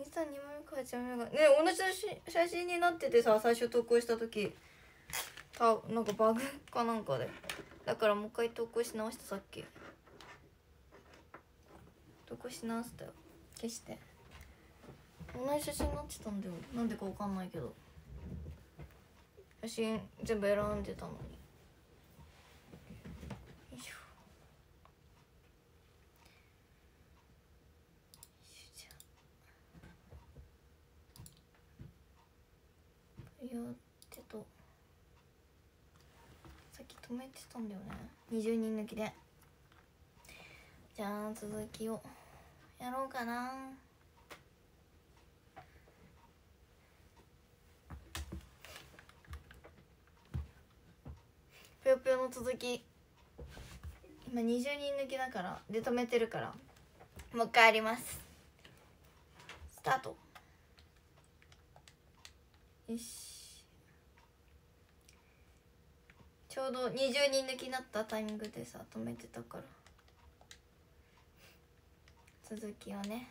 インスタ2枚目かちゃめがね同じ写真写真になっててさ最初投稿した時。たなんかバグかなんかで。だからもう一回投稿し直したさっき投稿し直したよ。消して。同じ写真になってたんだよ。なんでかわかんないけど。写真全部選んでたのによいしょいやちょっとさっき止めてたんだよね。20人抜きで。じゃあ続きをやろうかな。ぷよぷよの続き。今20人抜きだからで止めてるから。もう一回やります。スタート。よし。ちょうど20人抜きになったタイミングでさ止めてたから。続きをね。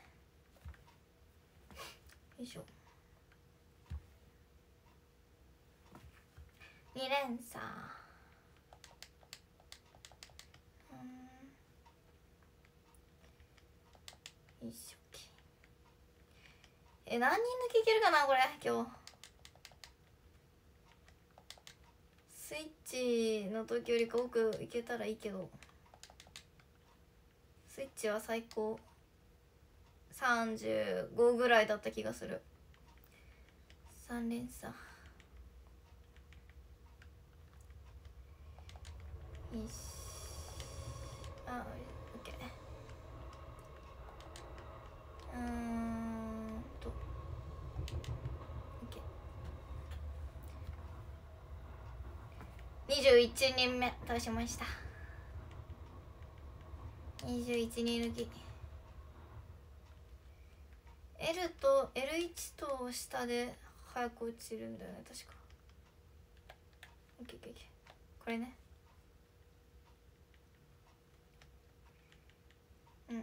よいしょ。2連鎖。うん。よいしょ。え何人抜きいけるかなこれ今日。スイッチの時よりか多くいけたらいいけど。スイッチは最高。35ぐらいだった気がする。3連鎖。よし。あオッケー。うんとオッケー21人目倒しました？21人抜き。L と L1 と下で早く落ちるんだよね確か。OKOK これね。うん OK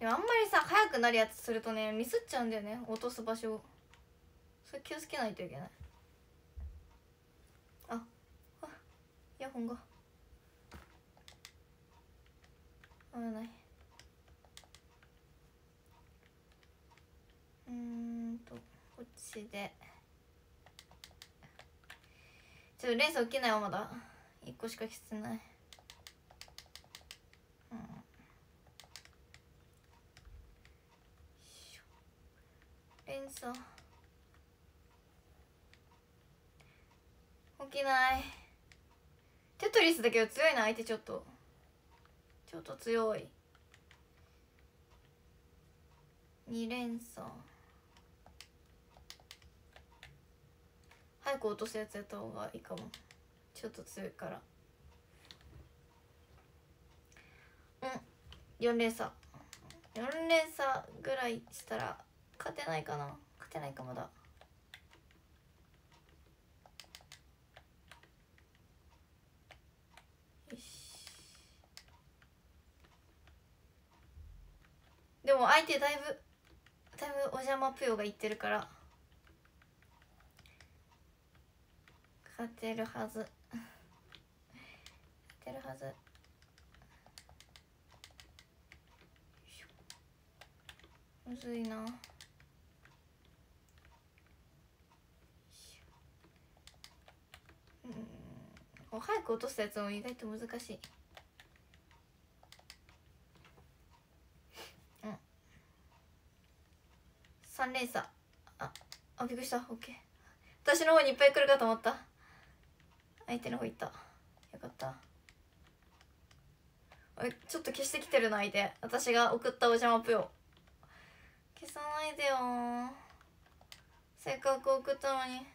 でもあんまりさ早くなるやつするとねミスっちゃうんだよね落とす場所を。それ気をつけないといけない。ああイヤホンが。危ない。うんとこっちで。ちょっとレース起きないわまだ。1個しか消してない。うん。連鎖。起きない。テトリスだけど強いな相手ちょっと。ちょっと強い。2連鎖。早く落とすやつやった方がいいかも。ちょっと強いから。うん。4連鎖。4連鎖ぐらいしたら勝てないかな。勝てないかまだ。でも相手だいぶだいぶお邪魔ぷよが言ってるから勝てるはず。勝てるはず。むずいな。うん。早く落としたやつも意外と難しいうん3連鎖。ああびっくりした。オッケー私の方にいっぱい来るかと思った。相手の方行った。よかった。ちょっと消してきてるな相手。私が送ったお邪魔ぷよ。消さないでよ。せっかく送ったのに。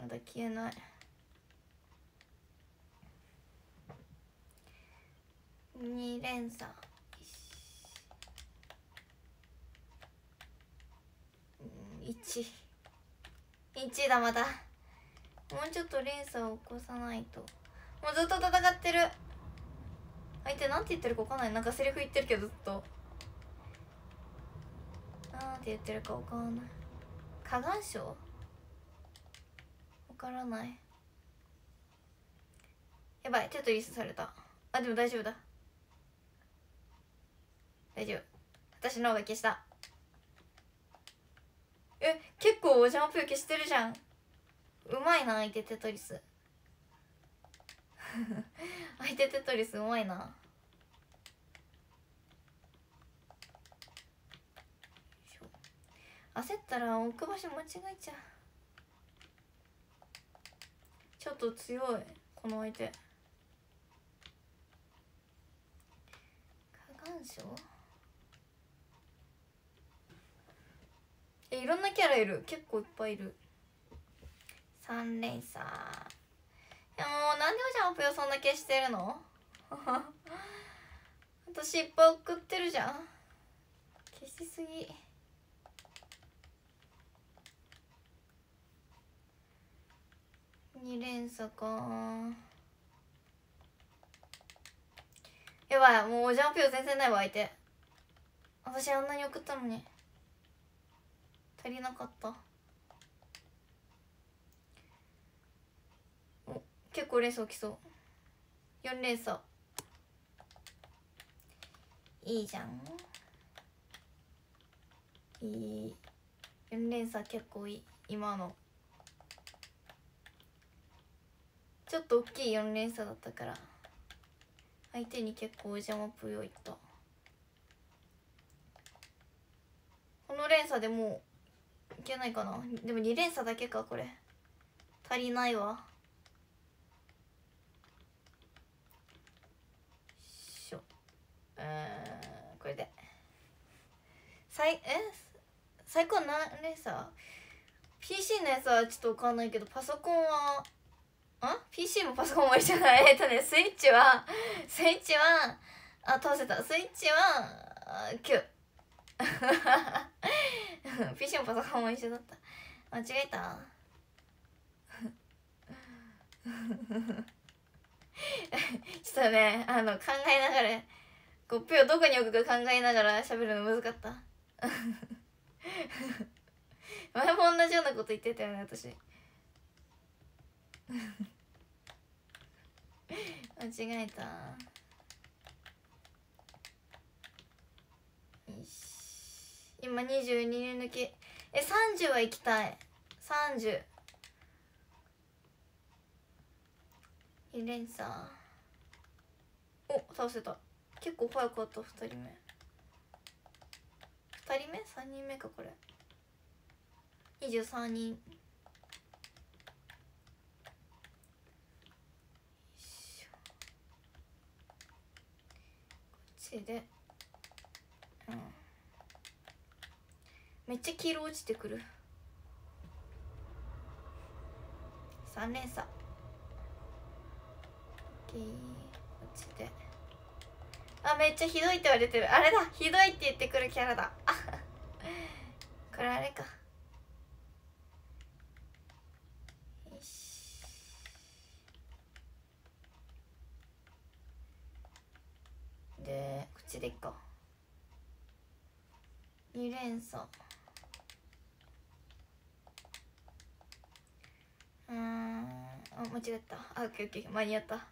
まだ消えない。2連鎖。1 1だまだ。もうちょっと連鎖を起こさないと。もうずっと戦ってる。相手なんて言ってるか分かんない。なんかセリフ言ってるけどずっと。なんて言ってるか分かんない。河岸賞？分からない。やばい。テトリスされた。あでも大丈夫だ。大丈夫。私の方が消した。え結構ジャンプ消してるじゃん。うまいな相手テトリス。相手テトリスうまいな。焦ったら置く場所間違えちゃう。ちょっと強いこの相手。河岸賞えいる。結構いっぱいいる。三連鎖。いやもうなんでおジャンプよそんな消してるの？私いっぱい送ってるじゃん。消しすぎ。二連鎖か。やばいもうおジャンプよ全然ないわ相手。私あんなに送ったのに。足りなかった。お。結構連鎖起きそう。4連鎖いいじゃん。いい。4連鎖結構いい。今の。ちょっと大きい4連鎖だったから。相手に結構お邪魔ぷよいった。この連鎖でもういけないかなでも2連鎖だけかこれ足りないわしょうんこれで最え？最高何連鎖？PC のやつはちょっと分かんないけどパソコンはん ?PC もパソコンも一緒だ。えっとね、スイッチは、スイッチは、あ、通せた。スイッチは、9。PC もパソコンも一緒だった。間違えた？ちょっとね、あの、考えながら、こう、ピをどこに置くか考えながら喋るの難かった。前も同じようなこと言ってたよね、私。間違えたよし今22人抜き。え30は行きたい。302連鎖お倒せた。結構早かった2人目。2人目 ?3 人目かこれ。23人。こっちで。うん。めっちゃ黄色落ちてくる。3連鎖。こっちであめっちゃひどいって言われてる。あれだ。ひどいって言ってくるキャラだ。これあれか。でこっちでいっか2連鎖うんあ間違えた。あオッケーオッケー間に合った。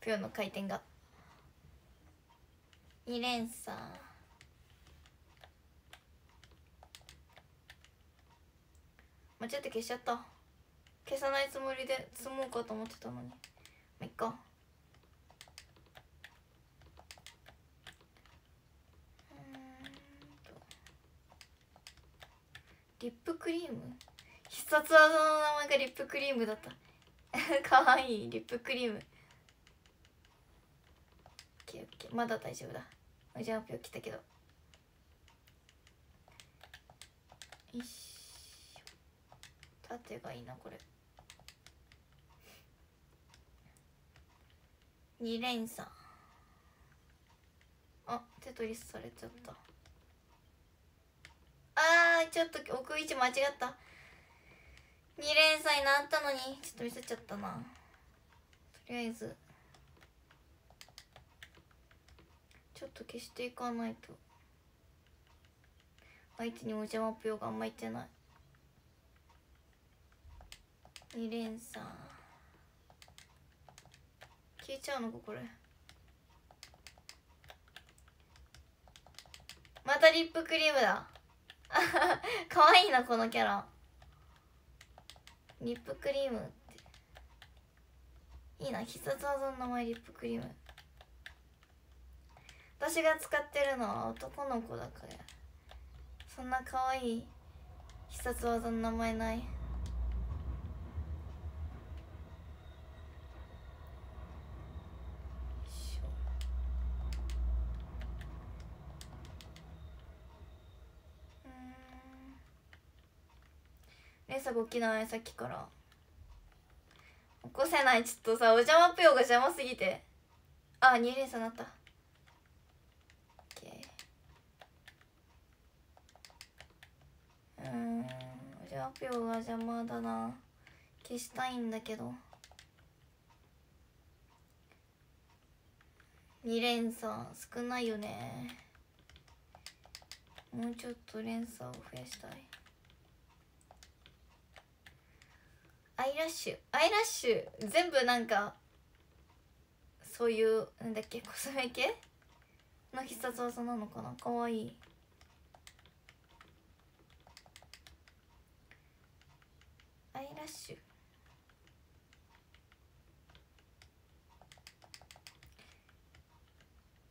ぴょんの回転が。2連鎖間違って消しちゃった。消さないつもりで積もうかと思ってたのに。まあいっか。リップクリーム？必殺技の名前がリップクリームだった。かわいいリップクリーム。オッケーオッケー。まだ大丈夫だ。ジャンプを切ったけど。よいしょ縦がいいなこれ。2連鎖。あテトリスされちゃった。あーちょっと置く位置間違った。2連鎖になったのに。ちょっと見せちゃったな。とりあえず。ちょっと消していかないと。相手にお邪魔ぷよがあんまいってない。2連鎖消えちゃうのかこれ。またリップクリームだかわいいなこのキャラ。リップクリームって。いいな必殺技の名前リップクリーム。私が使ってるのは男の子だから。そんな可愛い必殺技の名前ない。連鎖起きないさっきから。起こせない。ちょっとさお邪魔ぷよが邪魔すぎて。あ二連鎖なった。うんお邪魔ぷよが邪魔だな。消したいんだけど。2連鎖少ないよね。もうちょっと連鎖を増やしたい。アイラッシュ。アイラッシュ。全部なんかそういうなんだっけコスメ系？の必殺技なのかな？かわいい。アイラッシュ。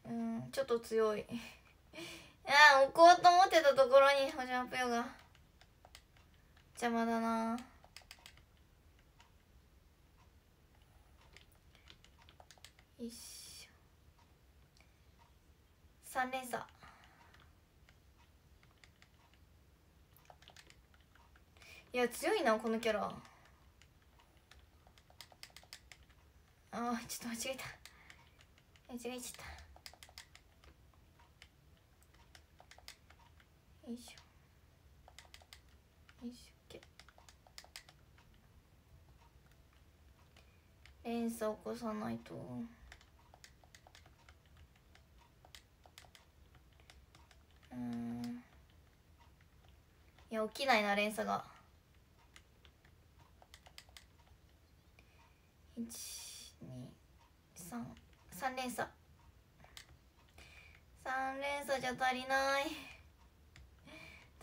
うんちょっと強い。ああ置こうと思ってたところにおじゃぷよが。邪魔だなよいしょ。三連鎖。いや強いなこのキャラ。あーちょっと間違えた。間違えちゃった。よいしょ。よいしょ。OK 連鎖起こさないと。うん。いや起きないな連鎖が。123連鎖。3連鎖じゃ足りない。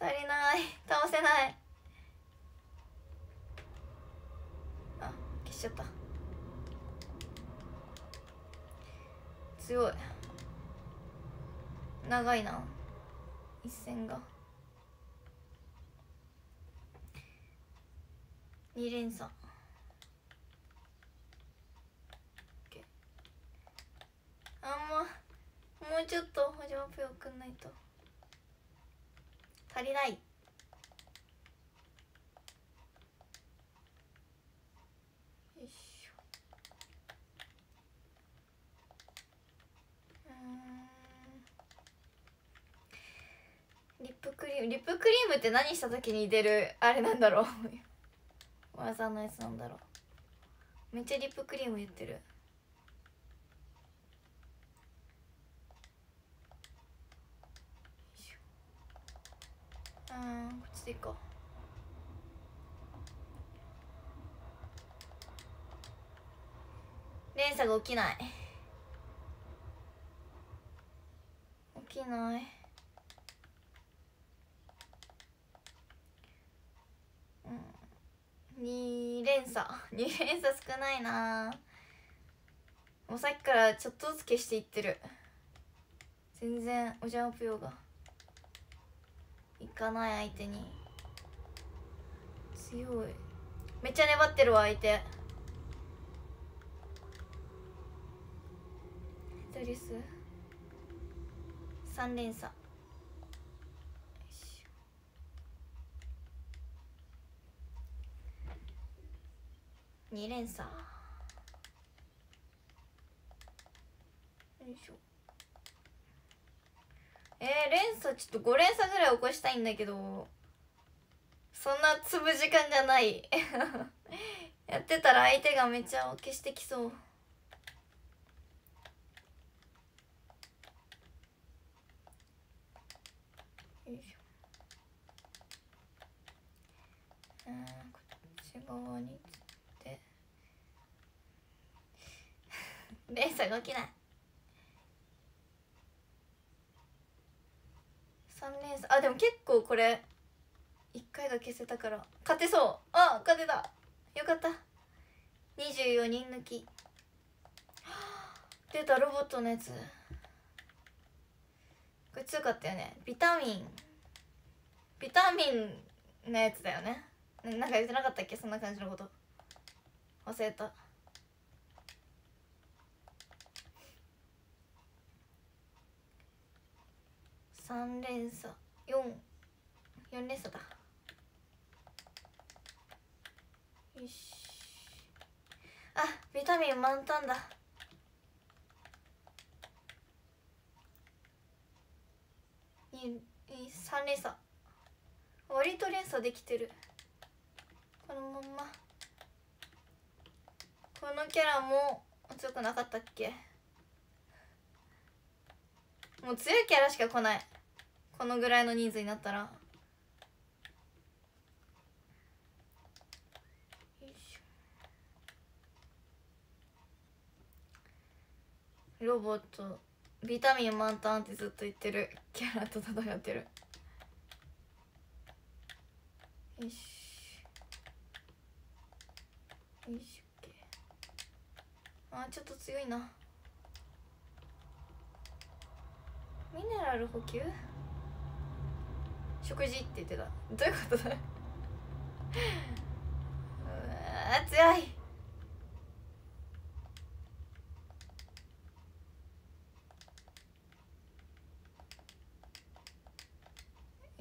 足りない。倒せない。あ消しちゃった。強い。長いな。一線が。2連鎖。あんまもうちょっとお邪魔ぷよくんないと。足りない。よいしょ。うん。リップクリームリップクリームって何した時に出るあれなんだろう。技のやつなんだろう。めっちゃリップクリーム言ってる。うんこっちでいこう。連鎖が起きない。起きないうん2連鎖。2連鎖少ないな。もうさっきからちょっとずつ消していってる。全然お邪魔ぷよが。いかない相手に。強い。めっちゃ粘ってるわ相手。ドリス。三連鎖。二連鎖。よいしょ。えー、連鎖ちょっと5連鎖ぐらい起こしたいんだけど。そんな積む時間がない。やってたら相手がめちゃ消してきそう。よいしょ。うんこっち側につって連鎖が起きない。三連鎖。あでも結構これ一回が消せたから。勝てそう。あ勝てた。よかった。24人抜き。出たロボットのやつ。これ強かったよね。ビタミン。ビタミンのやつだよね。なんか言ってなかったっけ？そんな感じのこと。忘れた。3連鎖。44連鎖だ。よし。あビタミン満タンだ。に3連鎖。割と連鎖できてる。このまんま。このキャラも強くなかったっけ？もう強いキャラしか来ない。このぐらいの人数になったら。ロボット。ビタミン満タンってずっと言ってる。キャラと戦ってる。よしよいしょあちょっと強いな。ミネラル補給？食事って言ってた。どういうことだ？うわ強い。よ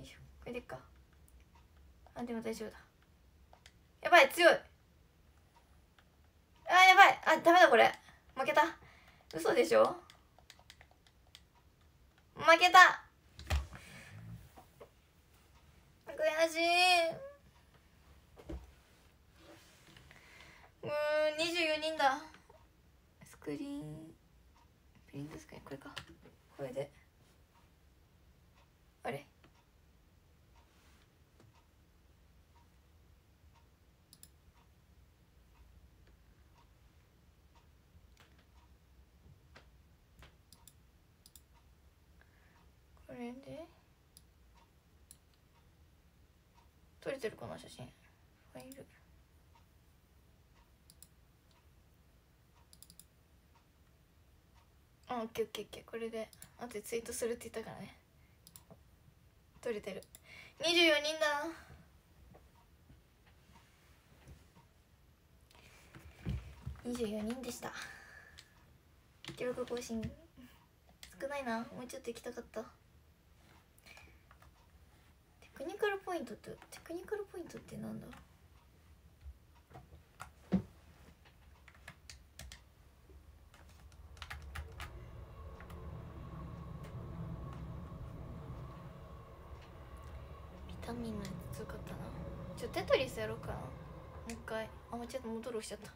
いしょこれでっか。あでも大丈夫だ。やばい強い。あやばい。あダメだこれ。負けた。嘘でしょ？負けた。悔しい。うん24人だ。スクリーンプリントスクリーンこれか。これで。あれ。これで。撮れてるかな写真。ファイルあオッケーオッケーオッケー。これで後でツイートするって言ったからね。撮れてる。24人だ。24人でした。記録更新。少ないな。もうちょっと行きたかった。クニカルポイントってテクニカルポイントってなんだ？ビタミンのやつ強かったな。ちょテトリスやろうかな。もう一回。あ間違えた。戻ろうしちゃった。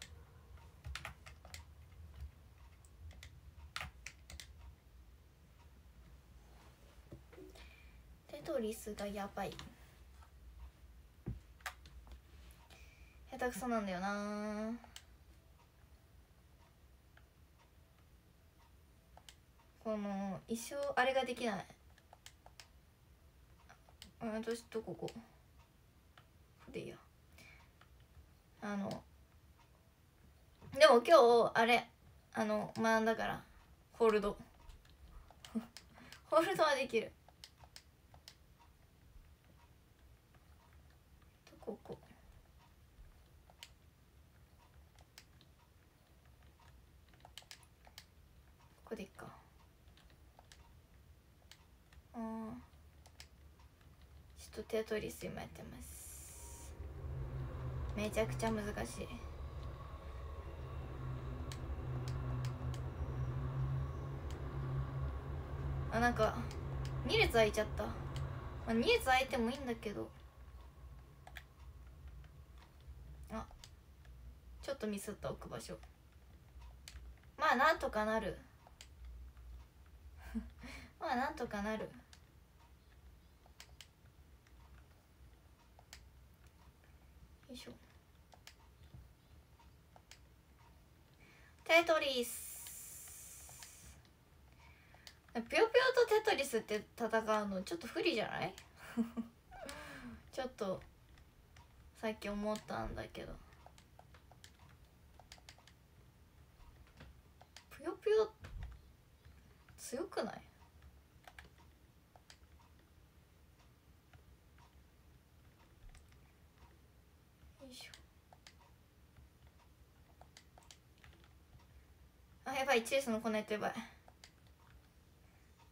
トリスがやばい。下手くそなんだよな。この一生あれができない。私どここここでいいや。あのでも今日あれあの学んだから。ホールド。ホールドはできる。ここ。ここでいっか。あー。ちょっとテトリス今やってます。めちゃくちゃ難しい。あなんか2列空いちゃった、まあ、2列空いてもいいんだけど。ちょっとミスった置く場所。まあなんとかなる。まあなんとかなる。よいしょ。テトリス。ぴよぴよとテトリスって戦うのちょっと不利じゃない？ちょっとさっき思ったんだけど。ぷよぷよ。強くない？よいしょ。あやばい。一列のこないとやばい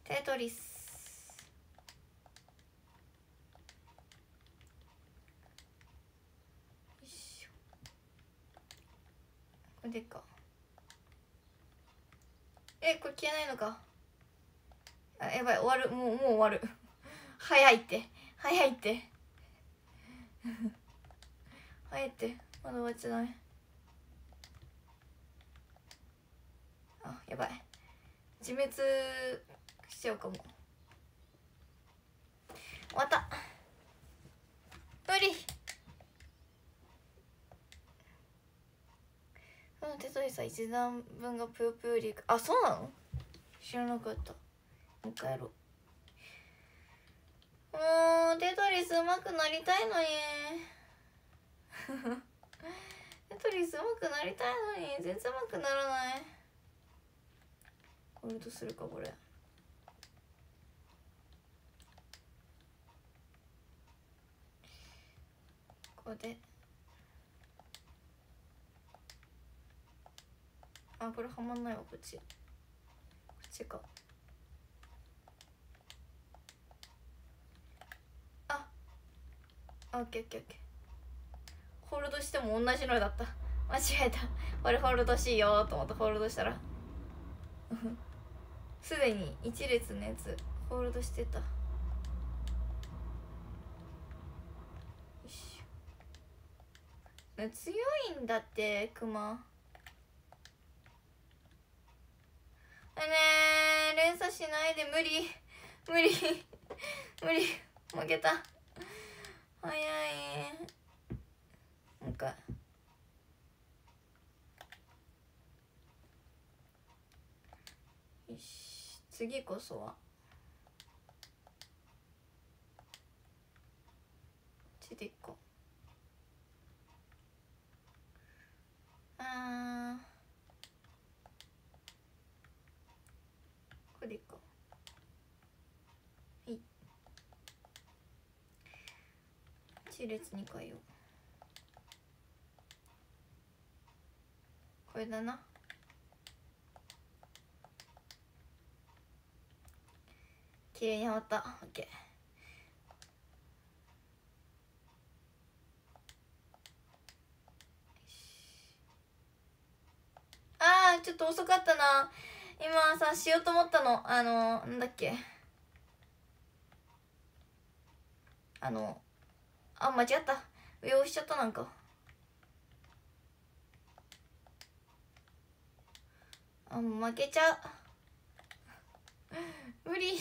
テトリス。よいしょ。これでか。えこれ消えないのか。あやばい終わる。もうもう終わる。早いって。早いって。早いって。まだ終わっちゃダメ。あやばい。自滅しちゃうかも。終わった。無理うんテトリスは一段分がぷよぷよリークあそうなの？知らなかった。もう一回やろう。もうテトリスうまくなりたいのに。テトリスうまくなりたいのに。全然うまくならない。ホールドするかこれ。ここで。あこれはまんないわこっち。こっちか。あ。あオッケーオッケーオッケー。ホールドしても同じのだった。間違えた。これホールドしいよと思ってホールドしたら。すでに一列のやつホールドしてた。よし強いんだってクマ。ね連鎖しないで無理。無理。無理。負けた。早い。もう一回。よし。次こそは。ちでいこう。あーこれでいこうはい一列に変えよ。うこれだな。綺麗にはまった。オッケーあーちょっと遅かったな。今さしようと思ったの。あのなんだっけ。あのあ間違った。上押しちゃったなんか。あ負けちゃう。無理。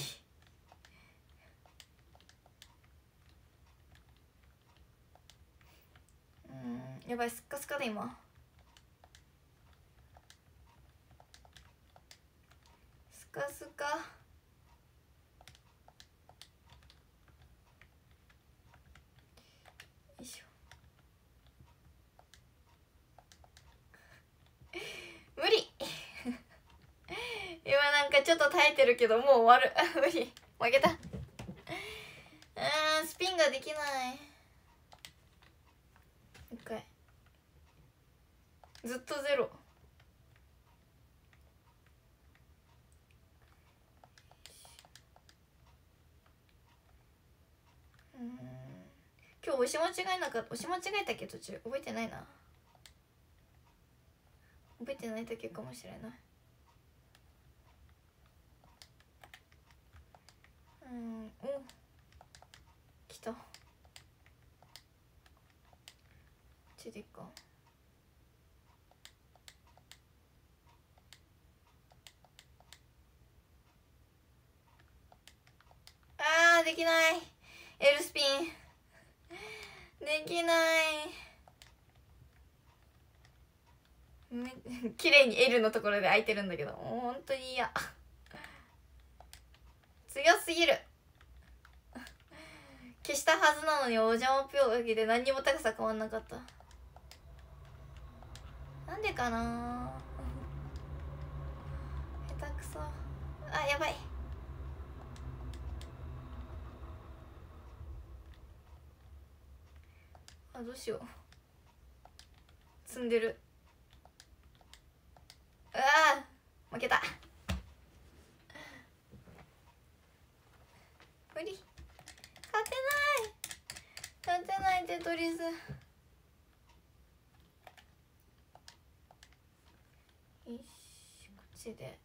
うんやばいスッカスカだ今。スカスカよいしょ無理今なんかちょっと耐えてるけどもう終わる。無 理負けた。うんスピンができない。一回。ずっとゼロ。うん。今日押し間違えなかった。押し間違えたっけ？途中。覚えてないな。覚えてないだけかもしれない。うんうん。来た。ちでか。あーできない。エルスピン。できない。綺麗に L のところで空いてるんだけど本当に嫌。強すぎる。消したはずなのにお邪魔ぴょうがけで何にも高さ変わんなかった。なんでかな。下手くそ。あやばい。あどうしよう。積んでる。うわ負けた。無理勝てない。勝てないテトリスよしこっちで。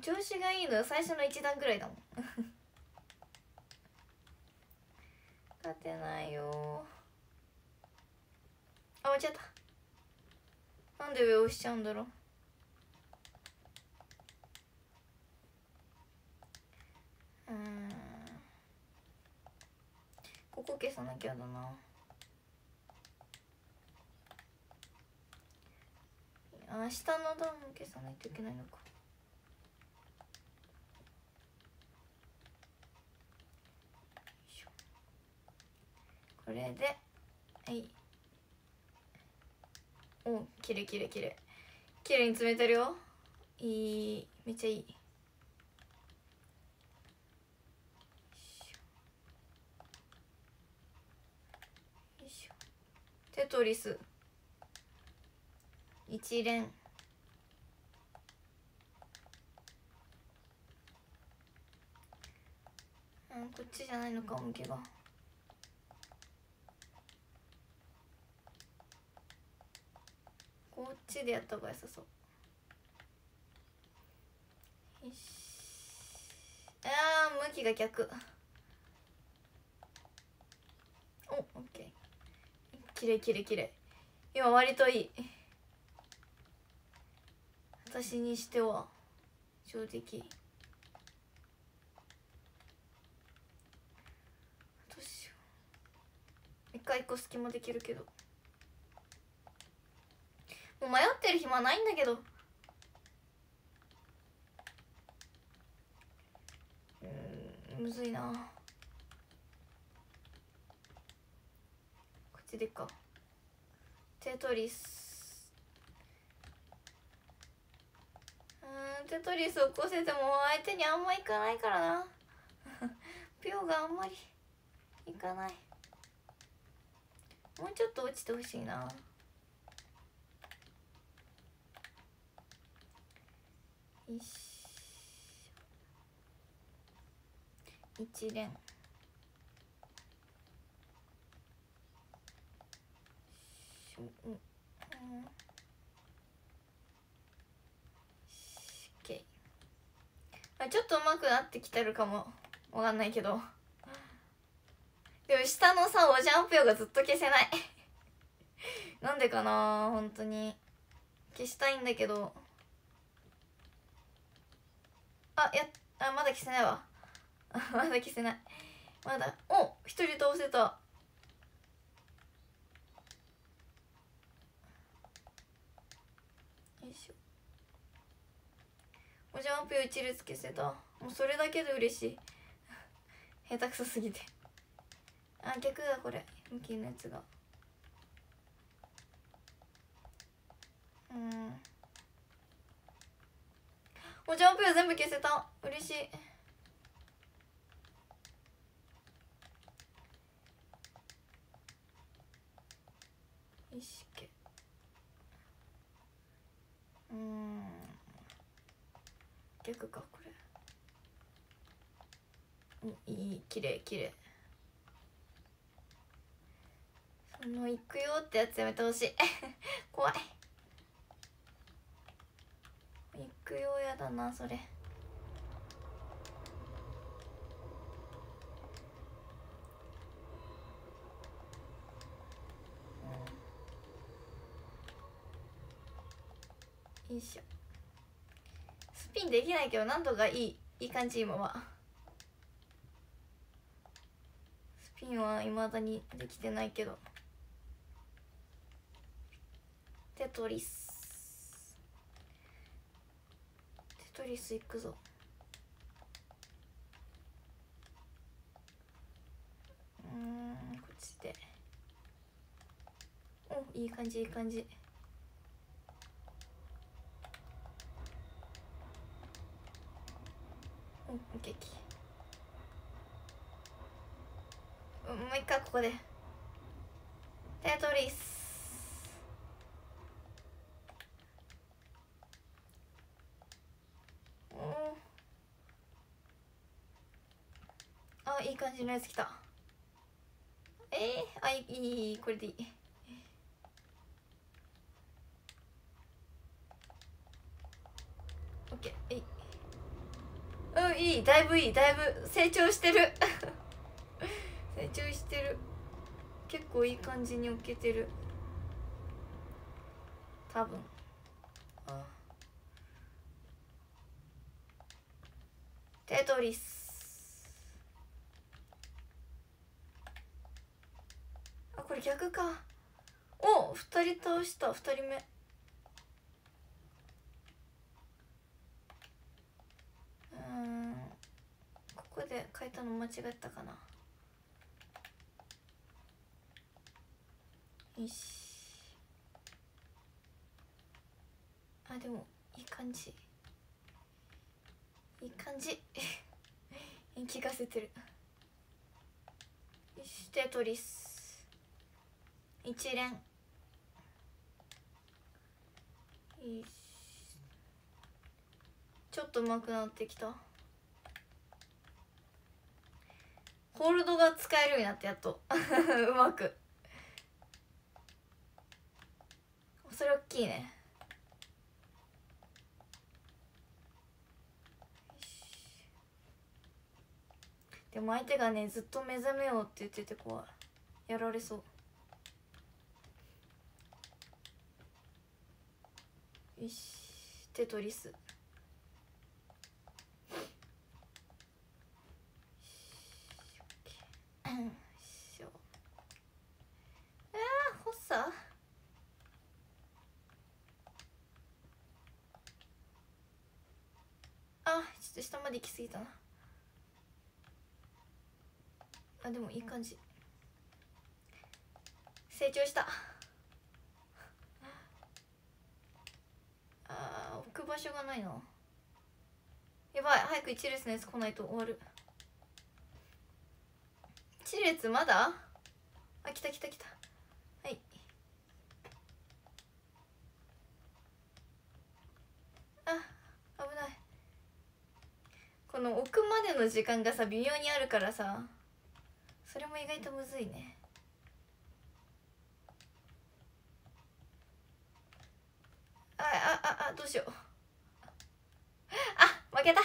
調子がいいのは最初の一段ぐらいだもん。勝てないよ。あ間違った。なんで上押しちゃうんだろう。うん。ここ消さなきゃだな。あ下の段も消さないといけないのか。これではい。おきれいきれいきれいきれいに詰めてるよ。いい。めっちゃいい。テトリス。一連。うんこっちじゃないのか向きが。こっちでやった方が良さそう。よし。あー向きが逆。おオッケーきれいきれいきれい今割といい。私にしては正直。どうしよう一回一個隙間できるけど。もう迷ってる暇ないんだけど。うんむずいな。っちでか。テトリス。うんテトリス起こせても相手にあんまいかないからな。ピョがあんまりいかない。もうちょっと落ちてほしいな。よし一連しょうん。うんしけあちょっと上手くなってきてるかも。わかんないけど。でも下のさおジャンプ用がずっと消せない。なんでかな本当に。消したいんだけど。あやあまだ消せないわ。まだ消せない。まだ。お一人倒せたよいしょおジャンプ一列消せた。もうそれだけで嬉しい。下手くそすぎて。あ逆だこれ。向きのやつが。うん。おジャンプ全部消せた。嬉しい。意識。うん。逆かこれ。おいい綺麗綺麗。その行くよってやつやめてほしい。怖い。行くよやだなそれ。よいしょ。ピンできないけど何とかいいいい感じ今は。スピンはいまだにできてないけど。テトリス。テトリスいくぞ。うんこっちで。おいい感じいい感じ。オッケーもう一回ここで。テトリス。あいい感じのやつきた。えー、あいいいこれでいい。オッケーいい。うんいいだいぶいいだいぶ成長してる。成長してる。結構いい感じに置けてる。多分。あテトリス。あこれ逆か。お二人倒した。二人目。うん。ここで書いたの間違ったかな。よし。あでもいい感じ。いい感じ。気がせてる。よしテトリス。一連。よし。ちょっと上手くなってきた。ホールドが使えるようになってやっと。うまく。それ大きいね。でも相手がねずっと目覚めようって言ってて怖いやられそう。よし。テトリス。しょ。あー発作？あちょっと下まで行き過ぎたな。あでもいい感じ。成長した。あー置く場所がないな。やばい早く一列のやつ来ないと終わる。一列まだ？あ来た来た来た。はい。あ危ない。この置くまでの時間がさ微妙にあるからさそれも意外とむずいね。ああああどうしよう。あ負けた。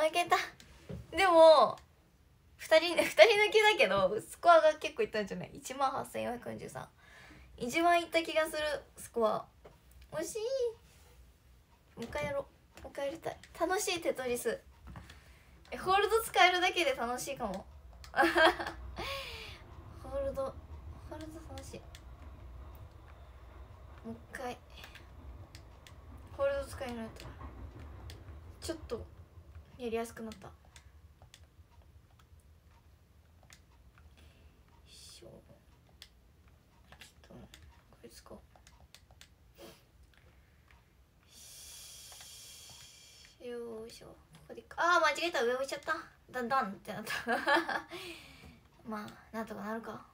負けた。でも2人2人抜きだけどスコアが結構いったんじゃない？1万8443一番いった気がするスコア。惜しい？もう一回やろう。もう一回やりたい。楽しいテトリス。えホールド使えるだけで楽しいかも。ホールドホールド楽しい。もう一回。ホールド使えないと。ちょっとやりやすくなったしょちょっとこれ使おうよいしょ。ここでいっかあ間違えた。上置いちゃった。だんだんってなった。まあなんとかなるか。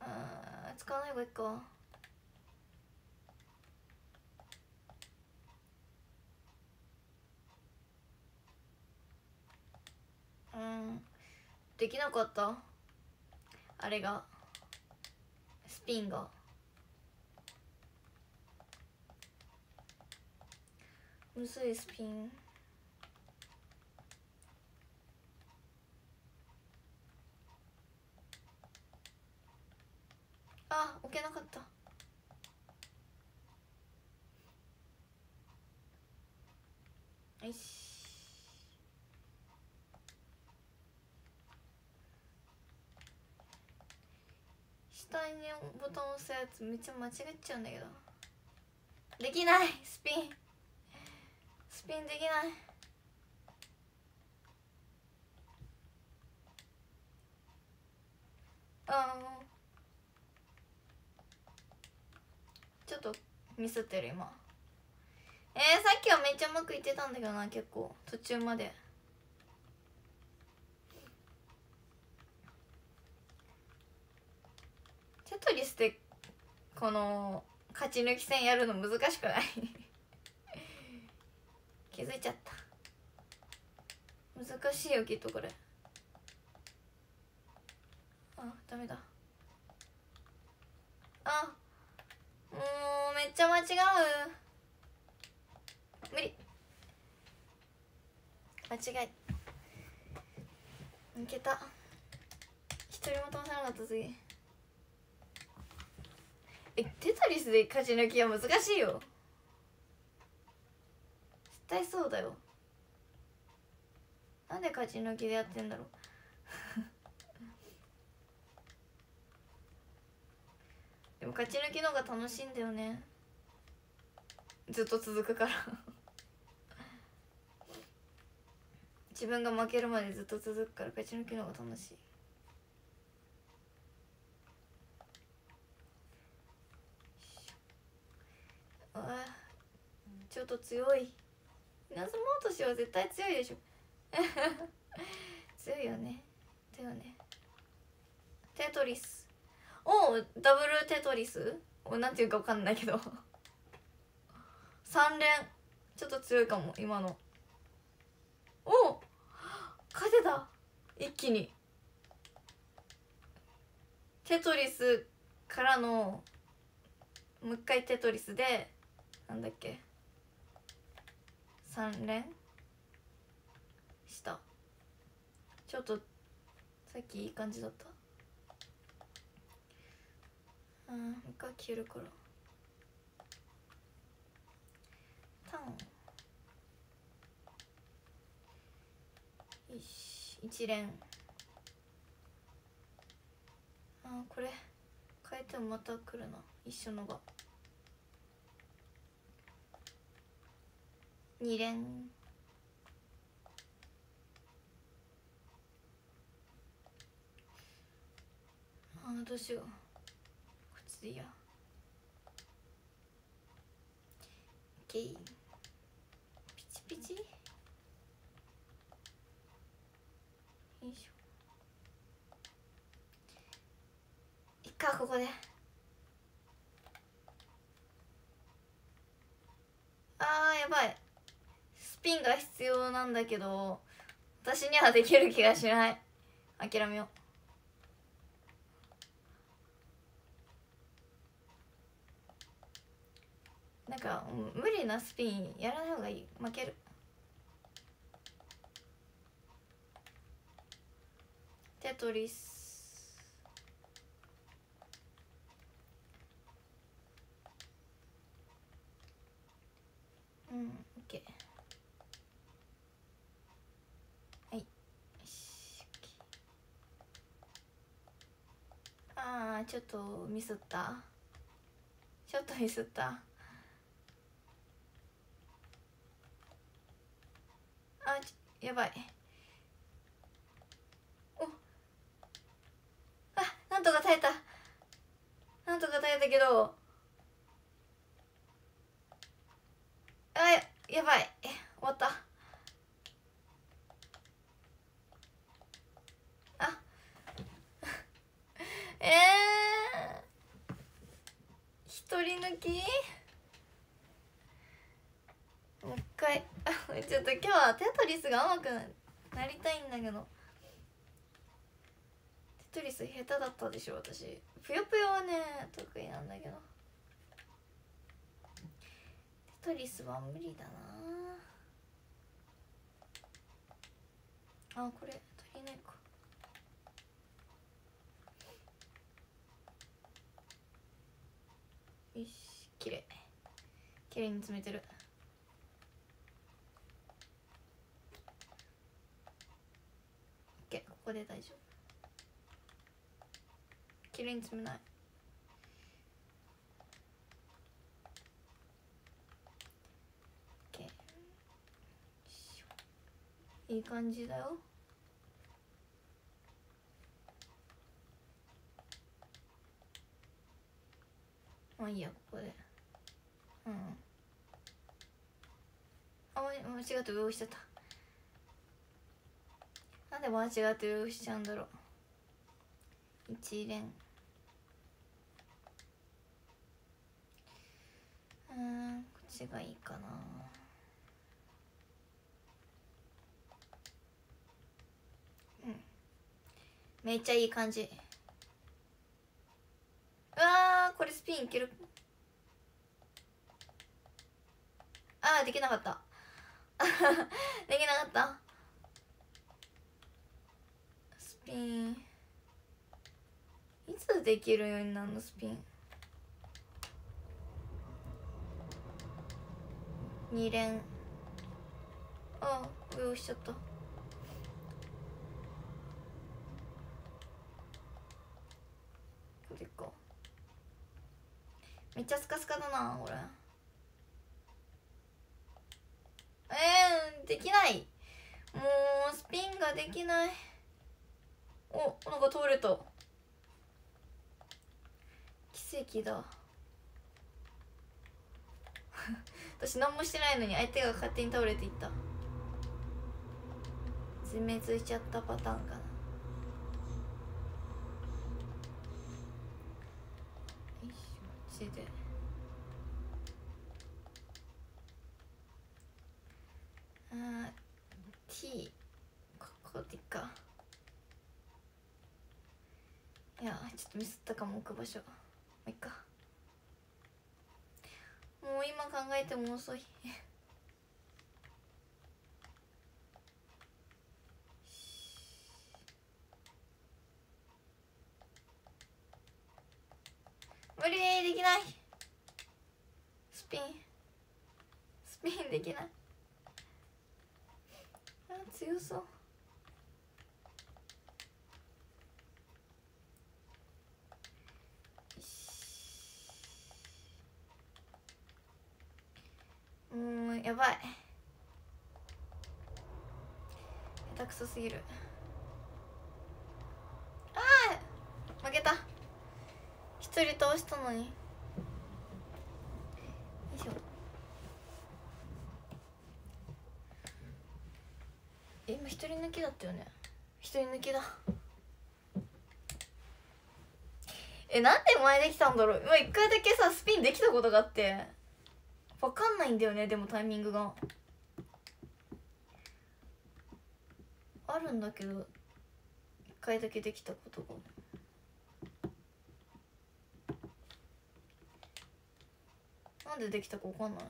あー使わない方がいいか。うんできなかった。あれが。スピンが。むずいスピン。あ置けなかった。よし。下にボタン押すやつめっちゃ間違っちゃうんだけど。できないスピン。スピンできない。ああちょっとミスってる今。えー、さっきはめっちゃうまくいってたんだけどな結構。途中まで。テトリスでこの勝ち抜き戦やるの難しくない？気づいちゃった。難しいよきっとこれ。あダメだ。あもうめっちゃ間違う。無理。間違い。いけた。一人も通さなかった次。えテトリスで勝ち抜きは難しいよ。対そうだよ。なんで勝ち抜きでやってんだろう。でも勝ち抜きの方が楽しいんだよね。ずっと続くから。自分が負けるまでずっと続くから勝ち抜きの方が楽しい。あちょっと強い。稲妻落としは絶対強いでしょ。強いよね。だよね。テトリス。おおダブルテトリス？おなんていうか分かんないけど。3連。ちょっと強いかも今の。おお勝てた。一気に。テトリスからの。もう一回テトリスで。なんだっけ。3連した。ちょっとさっきいい感じだった？うん一回消えるから。タン。よし一連。あこれ変えてもまた来るな。一緒のが二連。あどうしよう。こっちでいいや。OK ピチピチ？よいしょ。いっかここで。あーやばい。スピンが必要なんだけど私にはできる気がしない。諦めよう。なんか無理なスピンやらない方がいい。負ける。テトリス。うんオッケーはいよしオッケーあーちょっとミスった。ちょっとミスった。あちやばい。お。あなんとか耐えた。なんとか耐えたけどあややばいえ終わったあえー、一人抜きもう一回あちょっと今日はテトリスが上手くなりたいんだけど。テトリス下手だったでしょ私。ぷよぷよはね得意なんだけど。テトリスは無理だな。あこれ足りないかよしきれいきれいに詰めてる。大丈夫。綺麗に積めない。いい感じだよ。まあいいやここで。うん。あ間違った。上押しちゃった。なんで間違って上押しちゃうんだろう。一連。うんこっちがいいかな。うん。めっちゃいい感じ。うわこれスピンいける。あーできなかった。できなかった スピンいつできるようになるのスピン？2連。あ上押しちゃった。これかめっちゃスカスカだなこれ。えー、できない。もうスピンができない。おなんか通れた。奇跡だ。私何もしてないのに相手が勝手に倒れていった。自滅しちゃったパターンかな。よいしょこっちで。あー T ここでか。いやちょっとミスったかも置く場所もういっか。もう今考えても遅い無理できないスピンスピンできないあ強そうもうやばい。下手くそすぎる。ああ負けた。一人倒したのに。よいしょ。え今一人抜きだったよね。一人抜きだ。えなんで前できたんだろう。今一回だけさスピンできたことがあって。わかんないんだよねでもタイミングが。あるんだけど一回だけできたことが。なんでできたかわかんない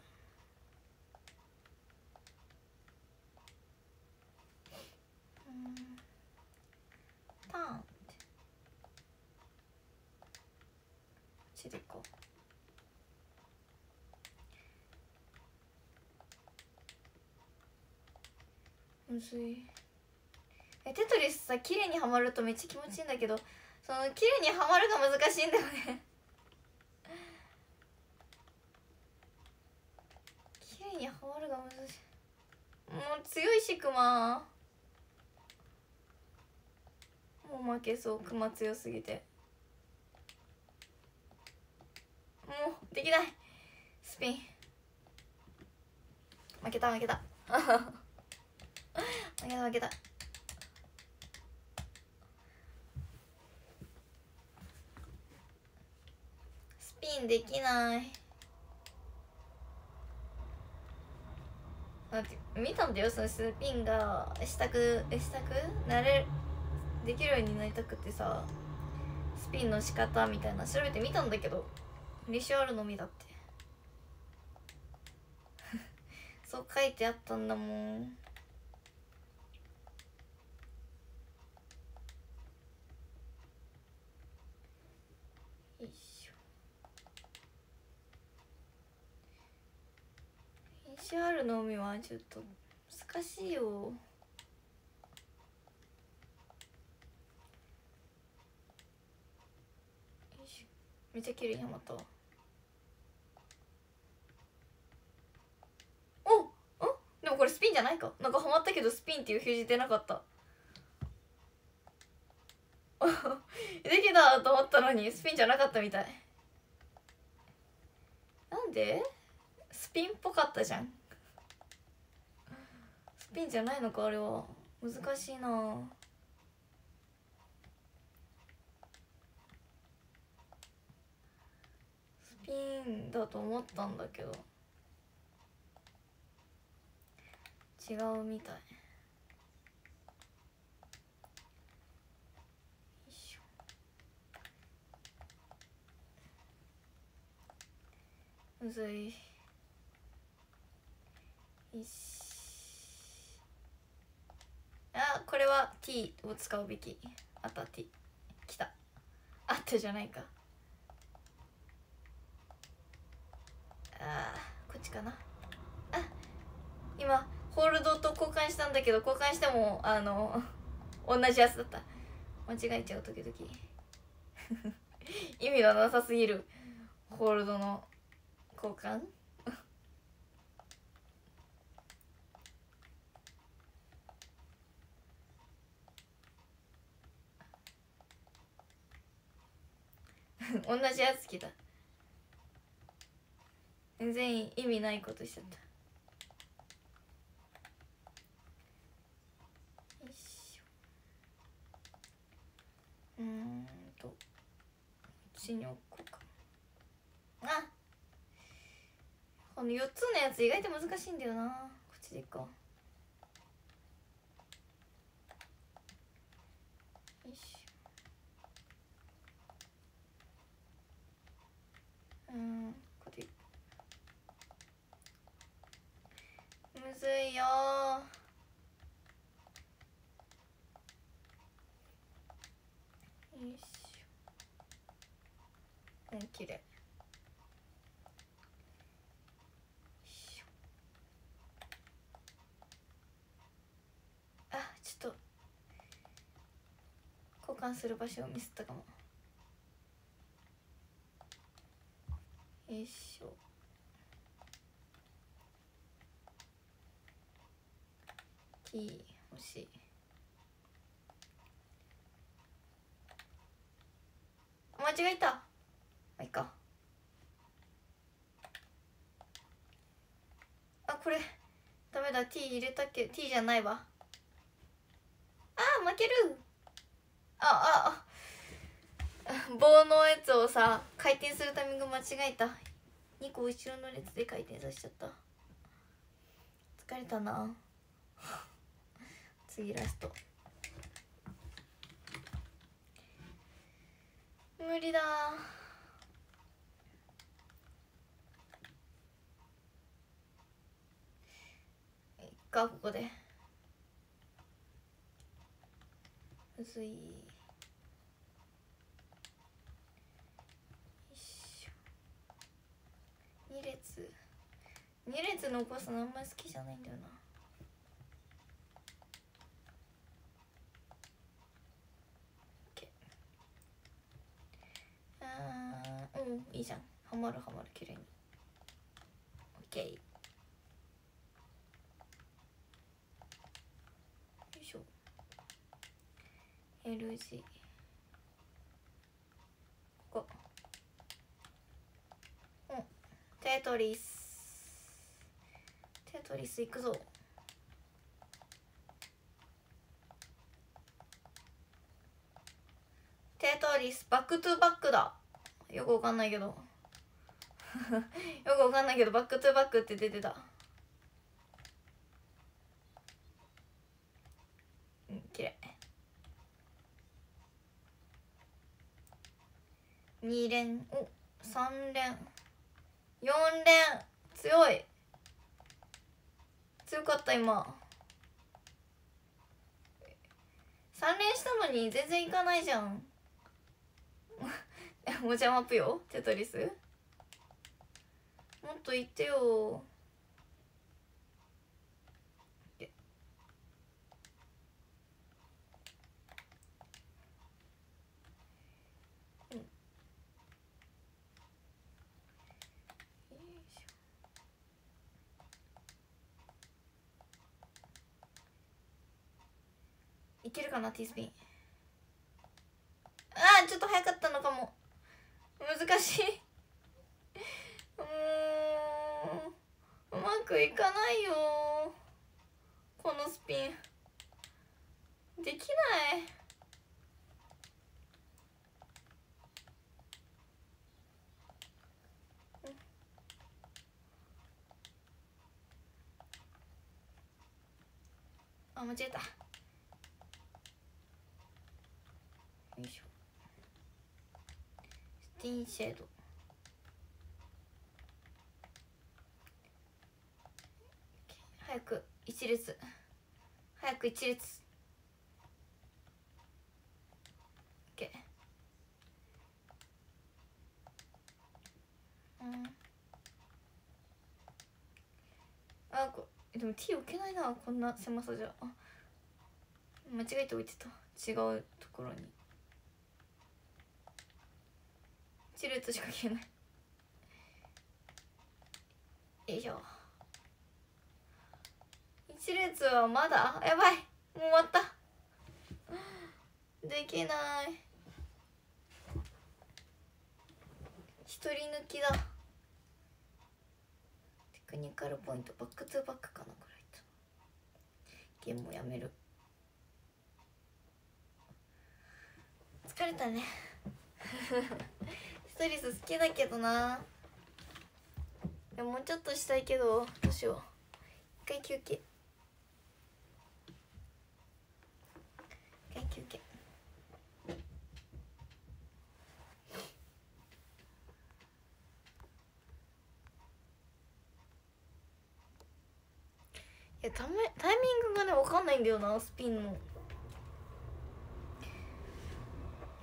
うんターンってこっちでこうむずいえテトリスさ綺麗にはまるとめっちゃ気持ちいいんだけどその綺麗にはまるが難しいんだよね。綺麗にはまるが難しい。もう強いしクマ。もう負けそうクマ強すぎて。もうできない。スピン。負けた負けた。負けた。負けたスピンできない。だって見たんだよそのスピンが。したくしたく？なれできるようになりたくてさスピンの仕方みたいな。調べてみたんだけど練習あるのみだって。そう書いてあったんだもんよいしょ練習あるのみはちょっと難しいよ。めっちゃ綺麗にはまったおおでもこれスピンじゃないか。なんかハマったけどスピンっていう表示出なかった。できたと思ったのにスピンじゃなかったみたい。なんで？スピンっぽかったじゃん。ピンじゃないのかあれは。難しいな。スピンだと思ったんだけど。違うみたい。むずい。よしあこれは T を使うべき。あった T きた。あったじゃないか。あこっちかな。あ今ホールドと交換したんだけど交換してもあの同じやつだった。間違えちゃう時々。意味がなさすぎる。ホールドの交換。同じやつ来た。全然意味ないことしちゃった。よいしょ。うんと。こっちに置こうか。あこの4つのやつ意外と難しいんだよな。こっちでいっかよいしょうん。これむずいよ。よいしょ。うんきれ。いよいしょ。あちょっと。交換する場所をミスったかも。よいしょ。T 欲し。い間違えた。まあいいか。あこれ。ダメだ。T 入れたっけ。T じゃないわ。あー負ける。あああ。棒のやつをさ回転するタイミング間違えた。2個後ろの列で回転させちゃった。疲れたな。次ラスト。無理だ。いっかここで。むずいよいしょ2列2列残すのあんまり好きじゃないんだよな。あうんいいじゃん。はまるはまる綺麗に。オッケーよいしょ。L 字ここ。うん。テトリス。トリスいくぞ。テトリスバックトゥバックだ。よくわかんないけど。よくわかんないけどバックトゥバックって出てた。うん綺麗。2連お3連。4連。強い。強かった今。3連したのに全然いかないじゃん。もじゃマップよ。テトリス。もっと言ってよいしょいけるかな T スピンああちょっと早かったのかも。難しい。ううまくいかないよ。このスピン。できない。あ間違えたよいしょスティンシェード。早く一列。早く一列。OK うん。あこでも T 置けないなこんな狭さじゃ。あ間違えて置いてた。違うところに。一列しか消えない。よいしょ。一列はまだ？やばい。もう終わった。できない。一人抜きだ。テクニカルポイントバックトゥバックかなこれ。ゲームをやめる。疲れたね。トレス好きだけどな。いやもうちょっとしたいけどどうしよう。一回休憩。一回休憩。いやタタイミングがね分かんないんだよなスピンの。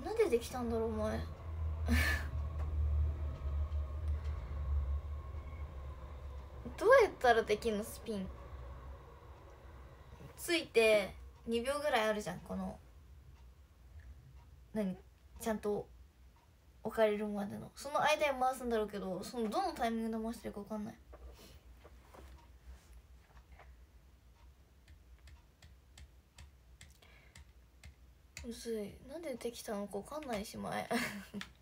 なんでできたんだろうお前。どうやったらできんのスピン？ついて2秒ぐらいあるじゃん。この何？ちゃんと置かれるまでの。その間に回すんだろうけどそのどのタイミングで回してるか分かんない。むずい。なんでできたのか分かんないし前。い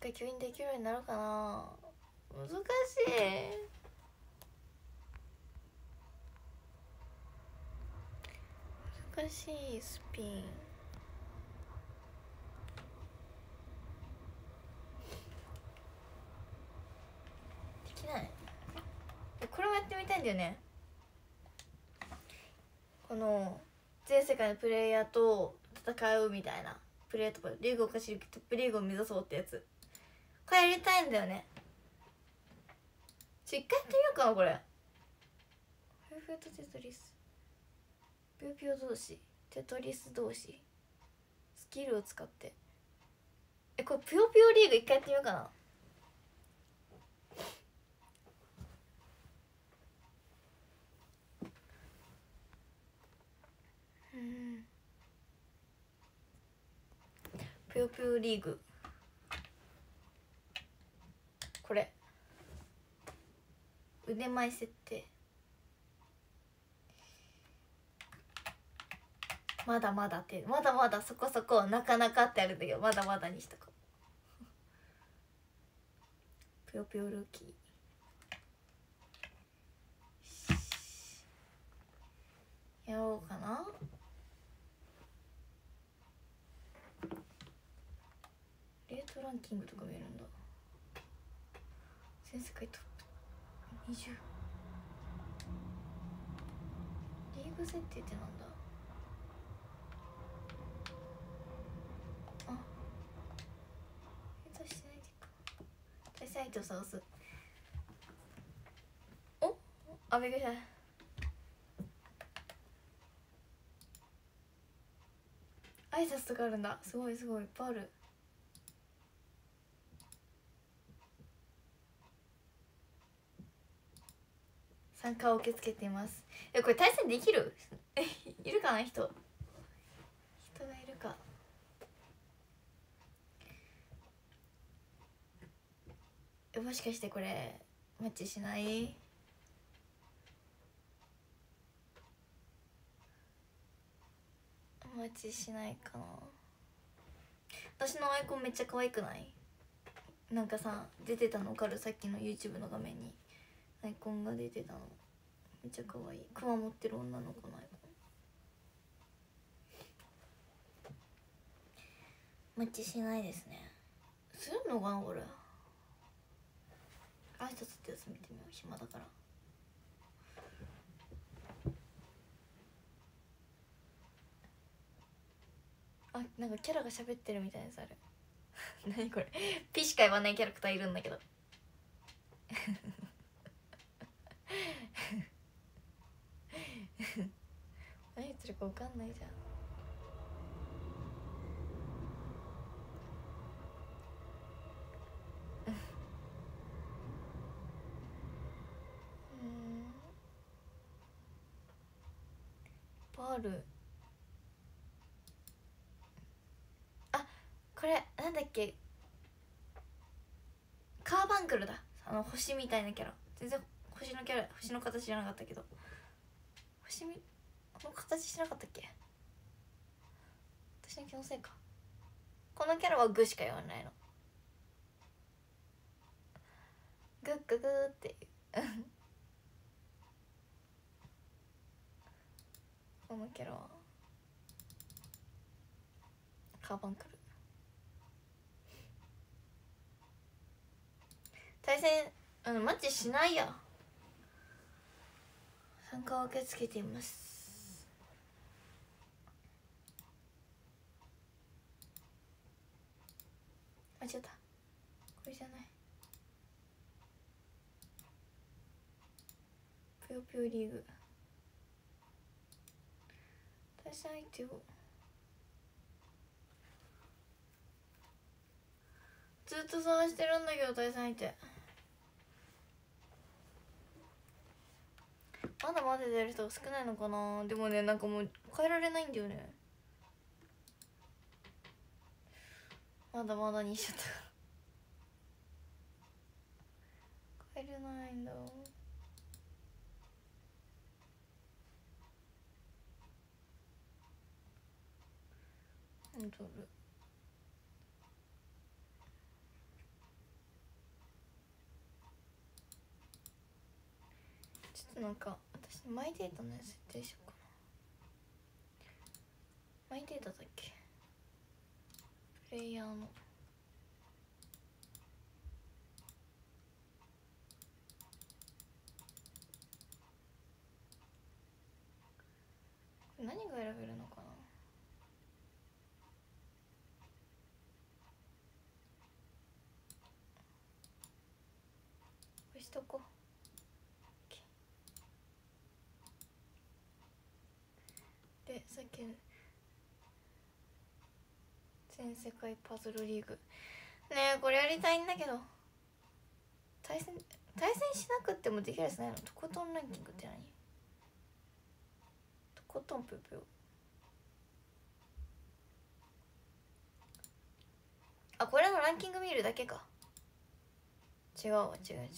つか急にできるようになるかな。難しい。難しいスピン。できない。これもやってみたいんだよね。この全世界のプレイヤーと戦うみたいな。プレイヤーとかリーグを勝ち抜きトップリーグを目指そうってやつ。これやりたいんだよね。ちょ一回やってみようかなこれ。フーフーとテトリス。ぴよぴよ同士。テトリス同士。スキルを使って。えこれぷよぷよリーグ一回やってみようかな。うん。ぷよぷよリーグこれ腕前設定。まだまだってまだまだそこそこなかなかってあるんだけどまだまだにしとこう。ぷよぷよルーキー。やろうかな。レートランキングとか見えるんだ。全世界トップ20リーグ設定ってなんだ？あ。下手してないでか。対サイト探す。お？あびっくりした。挨拶とかあるんだ。すごいすごい。いっぱいある。参加を受け付けています。えこれ対戦できる？え いるかな？人。人がいるか。えもしかしてこれマッチしない？マッチしないかな。私のアイコンめっちゃ可愛くない？なんかさ出てたの分かる？さっきの YouTube の画面に。アイコンが出てたの。めっちゃ可愛い。クマ持ってる女の子のマッチしないですね。するのかなこれ。挨拶ってやつ見てみよう。暇だから。あなんかキャラが喋ってるみたいなやつある。何これ。ピしか言わないキャラクターいるんだけど 何言ってるか分かんないじゃん。うん。パール。あこれなんだっけ？カーバンクルだ。あの星みたいなキャラ。全然星のキャラ星の形じゃなかったけど。星みこの形しなかったっけ？私の気のせいか。このキャラはグしか言わないの。グッググーっていう。このキャラは。カーバンクル対戦あのマッチしないや。参加を受け付けています。あ違った。これじゃない。ぷよぷよリーグ。対戦相手を。ずっと探してるんだけど対戦相手。まだまだ出る人が少ないのかな。でもねなんかもう変えられないんだよね。まだまだにしちゃった。変えれないんだ。本当るちょっとなんかマイデータのやつ設定しようかな。マイデータだっけ？プレイヤーの。何が選べるのかな？これしとこう。でさっき全世界パズルリーグ。ねえこれやりたいんだけど。対戦対戦しなくてもできるやつないの？とことんランキングって何？とことんぷよぷよ。あこれのランキング見るだけか。違うわ違う違う。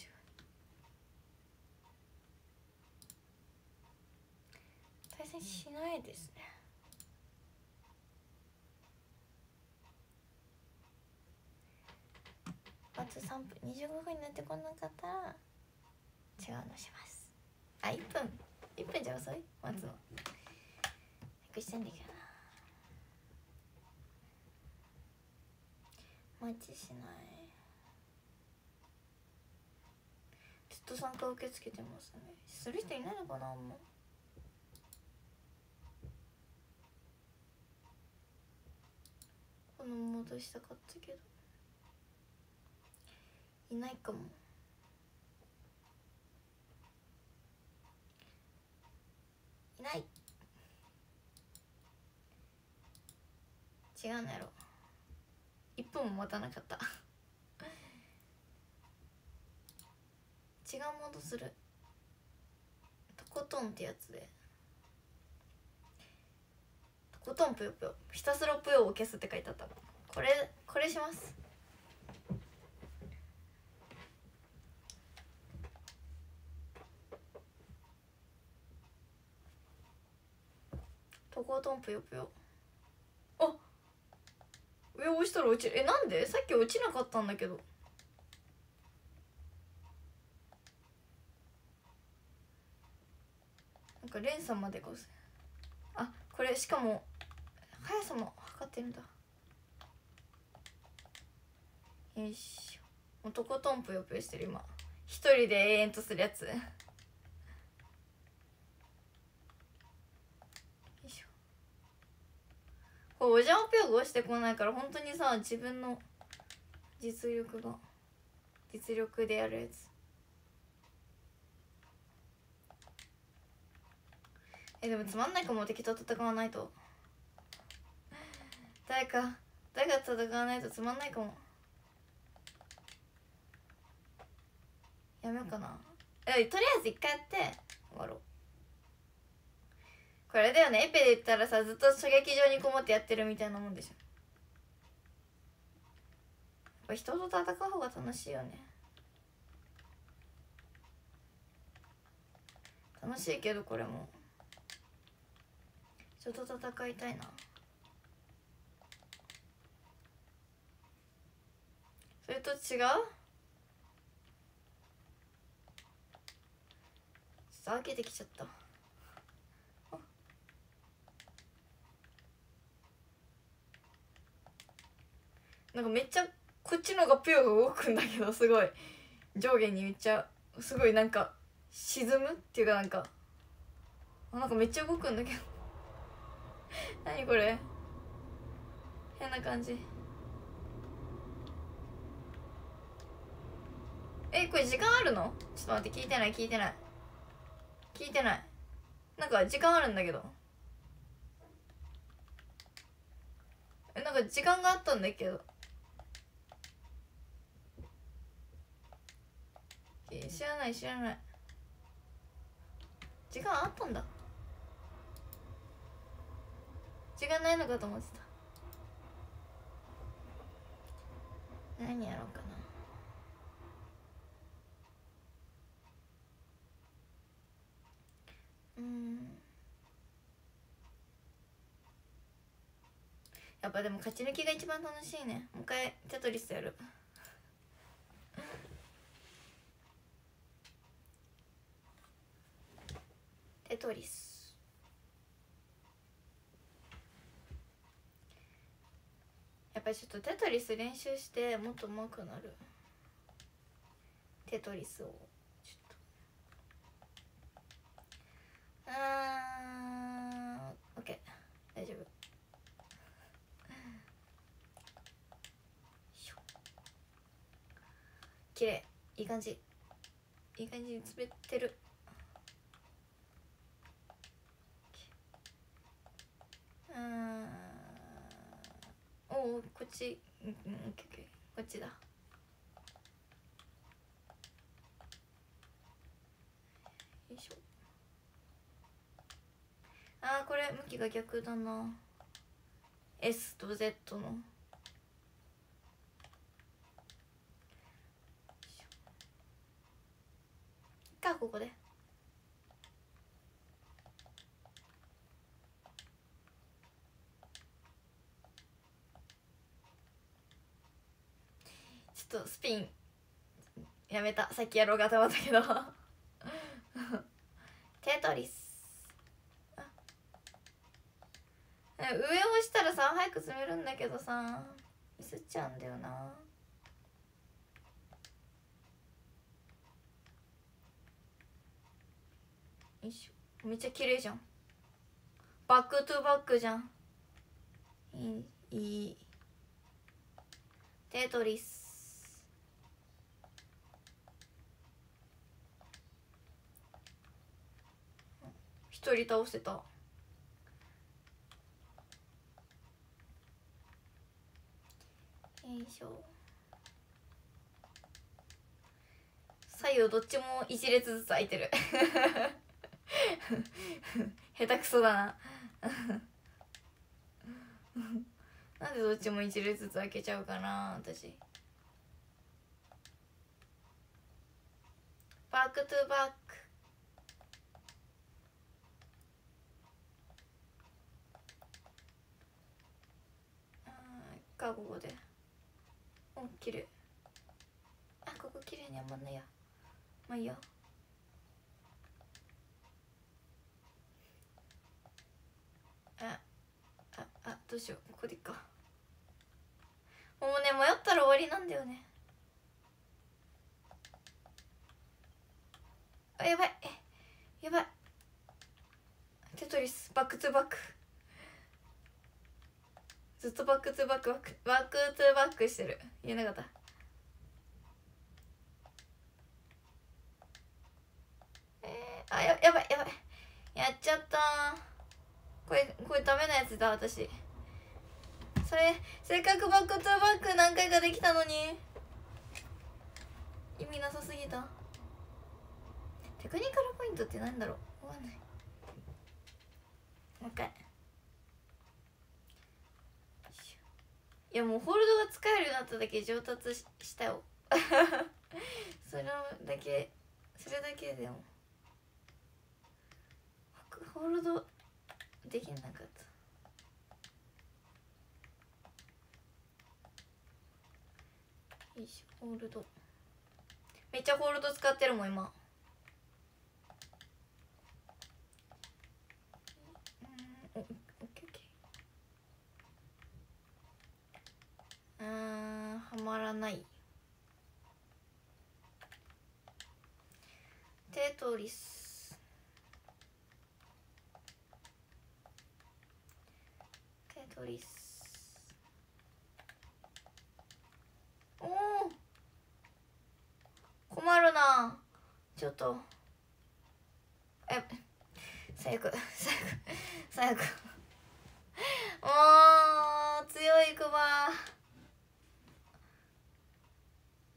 対戦しないですね。あと3分25分になってこなかったら違うのします。あ1分。1分じゃ遅い？待つの。早くしてんだけどな。マッチしない。ずっと参加受け付けてますね。する人いないのかなあんま。この戻したかったけど。いないかも。いない。違うのやろ。1分も待たなかった。違うモードする。とことんってやつで。どとんぷよぷよひたすらぷよを消すって書いてあったこれこれします。とことんぷよぷよ。あ上押したら落ちる。えなんで？さっき落ちなかったんだけど。なんか連鎖までこうあこれしかも速さも測ってるんだよいしょ。もうとことんぷよぷよしてる今。一人で永遠とするやつ。よいしょ。これお邪魔ぴょごしてこないから本当にさ自分の実力が実力でやるやつ。えでもつまんないかも。敵と戦わないと。誰か誰かと戦わないとつまんないかも。やめようかな。えとりあえず一回やって終わろう。これだよね。エペで言ったらさずっと射撃場にこもってやってるみたいなもんでしょ。やっぱ人と戦う方が楽しいよね。楽しいけどこれも。人と戦いたいな。それと違う？ちょっと開けてきちゃった。なんかめっちゃこっちのがピュアが動くんだけどすごい上下にめっちゃすごいなんか沈むっていうかなんか。あなんかめっちゃ動くんだけど。何これ？変な感じ。えこれ時間あるの？ちょっと待って聞いてない聞いてない。聞いてない。なんか時間あるんだけど。えなんか時間があったんだけど。知らない知らない。時間あったんだ。時間ないのかと思ってた。何やろうかな。うん。やっぱでも勝ち抜きが一番楽しいね。もう一回テトリスやる。テトリス。やっぱりちょっとテトリス練習してもっと上手くなる。テトリスをちょっとあー OK 大丈夫。しょ。綺麗。いい感じ。いい感じに滑ってる。うんおおこっち。うんうんオッケーオッケーこっちだよいしょあーこれ向きが逆だな。S と Z の。かここで。ちょっとスピンやめた。さっきやろうかと思ったけど。テトリスあ上押したらさ早く詰めるんだけどさミスっちゃうんだよな。よいしょ。めっちゃ綺麗じゃん。バックトゥバックじゃん。いいいい。テトリス。一人倒せた。検証左右どっちも一列ずつ空いてる。下手くそだな。なんでどっちも一列ずつ開けちゃうかな私。バックトゥバック。あかここで。お綺麗あここ綺麗に余んないや。まあいいやあああどうしよう。ここでいっか。もうね迷ったら終わりなんだよね。あやばい。やばい。テトリスバックトゥバック。ずっとバックトゥバックバックバックトゥバックしてる。言えなかった。えー、あややばいやばい。やっちゃった。これこれダメなやつだ私。それせっかくバックトゥバック何回かできたのに。意味なさすぎた。テクニカルポイントってなんだろう？わかんない。もう一回。いやもうホールドが使えるようになっただけ上達ししたよ。それだけそれだけでも。ホールドできなかった。よいしょホールド。めっちゃホールド使ってるもん今うんオッケーオッケーうんはまらない。テトリス。テトリス。おお困るな。ちょっと。え最悪最悪最悪。おー強いクマ。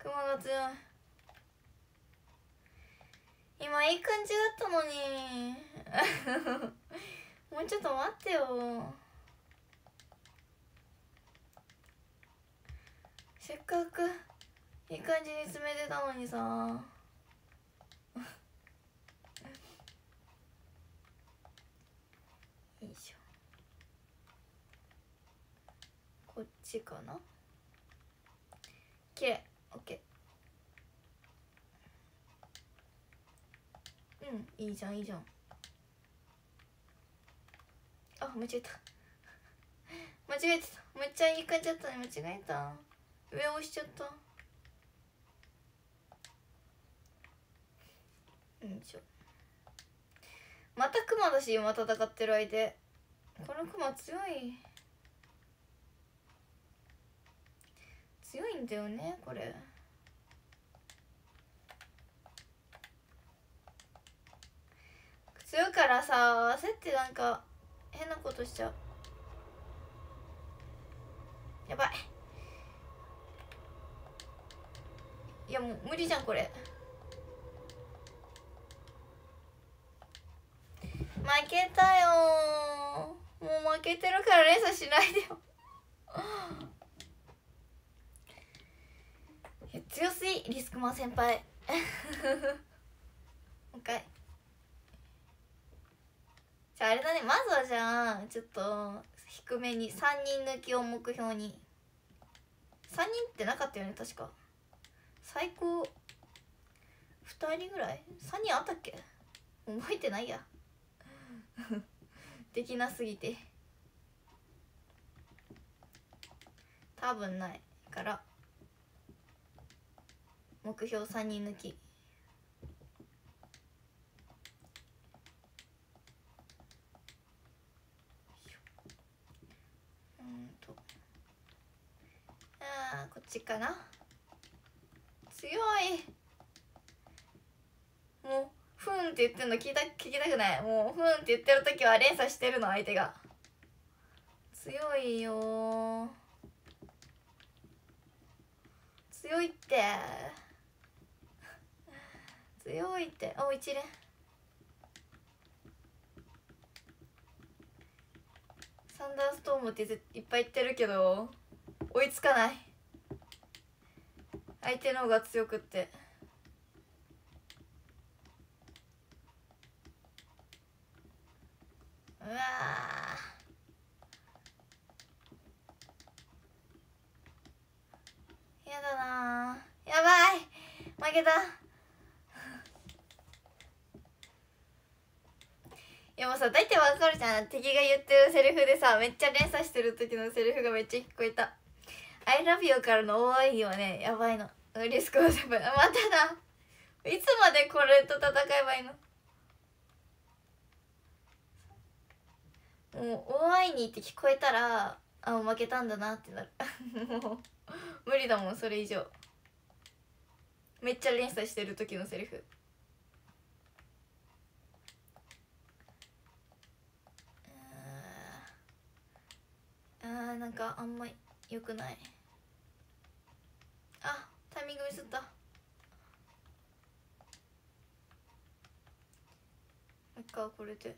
クマが強い。今いい感じだったのに。もうちょっと待ってよ。せっかくいい感じに詰めてたのにさ。よいしょ。こっちかな？きれいオッケーうんいいじゃんいいじゃん。あ間違えた。間違えてた。めっちゃいい感じだったね間違えた。上押しちゃった。よいしょまたクマだし今戦ってる相手。このクマ強い。強いんだよねこれ。強いからさ焦ってなんか変なことしちゃう。やばい。いやもう無理じゃんこれ。負けたよもう負けてるから連鎖しないでよいや強すぎリスクマン先輩。もう一回。じゃああれだねまずはじゃあちょっと低めに3人抜きを目標に。3人ってなかったよね確か。最高。2人ぐらい？3人あったっけ？覚えてないや。できなすぎて。多分ないから。目標3人抜き。うんと。あこっちかな。強い。もうふんって言ってんの聞いた聞きたくない。もうふんって言ってる時は連鎖してるの相手が。強いよ強いって。強いって。お一連。サンダーストームっていっぱい言ってるけど追いつかない。相手の方が強くって。うわやだなやばい。負けた。いやもさ大体わかるじゃん。敵が言ってるセリフでさめっちゃ連鎖してる時のセリフがめっちゃ聞こえた「I love you」からの OI はねやばいの。リスクをセブンまただ。いつまでこれと戦えばいいの？もう「OI に」って聞こえたらあ負けたんだなってなる。もう無理だもんそれ以上。めっちゃ連鎖してる時のセリフ。あーなんかあんまよくない。あタイミングミスった。もう一回これで。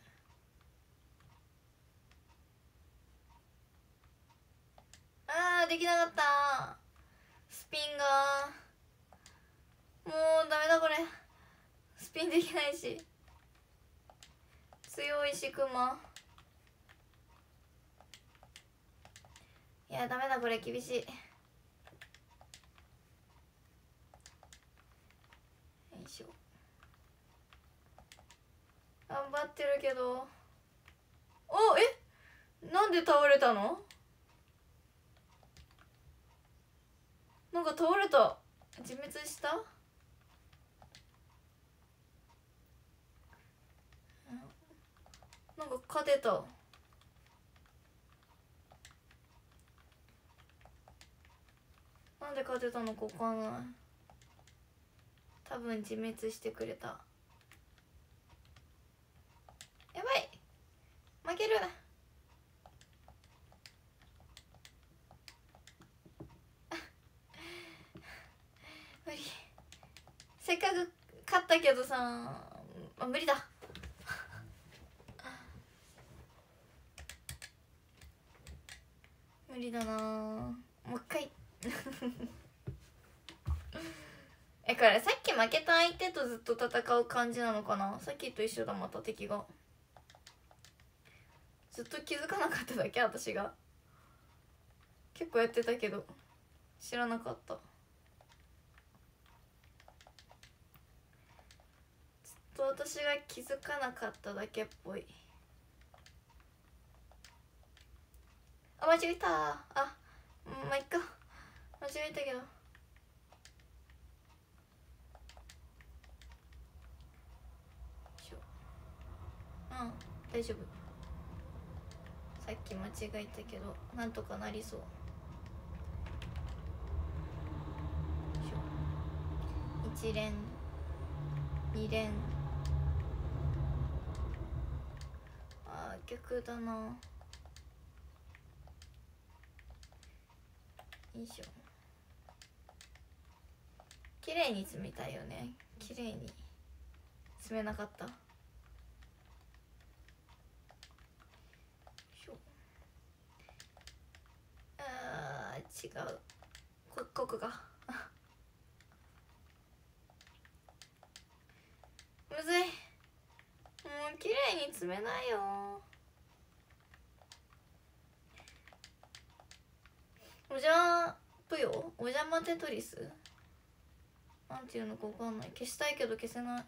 あーできなかった。スピンが。もうダメだこれ。スピンできないし。強いしクマ。いやダメだこれ厳しい。よいしょ。頑張ってるけど。おえ？なんで倒れたの？なんか倒れた。自滅した？なんか勝てた。なんで勝てたのか分かんない。多分自滅してくれた。やばい。負ける。無理。せっかく勝ったけどさあ無理だ。無理だな。もう一回。えこれさっき負けた相手とずっと戦う感じなのかな？さっきと一緒だまた敵が。ずっと気づかなかっただけ私が。結構やってたけど知らなかった。ずっと私が気づかなかっただけっぽい。あ間違えた。あまあいっか。間違えたけど。うん大丈夫。さっき間違えたけどなんとかなりそう。一連二連。あー逆だな。よいしょ。綺麗に詰めたいよね。綺麗に。詰めなかった？よいしょ。あ違う。こここが。むずい。もう綺麗に詰めないよ。おじゃぷよ？お邪魔テトリス？なんていうのかわかんない。消したいけど消せない。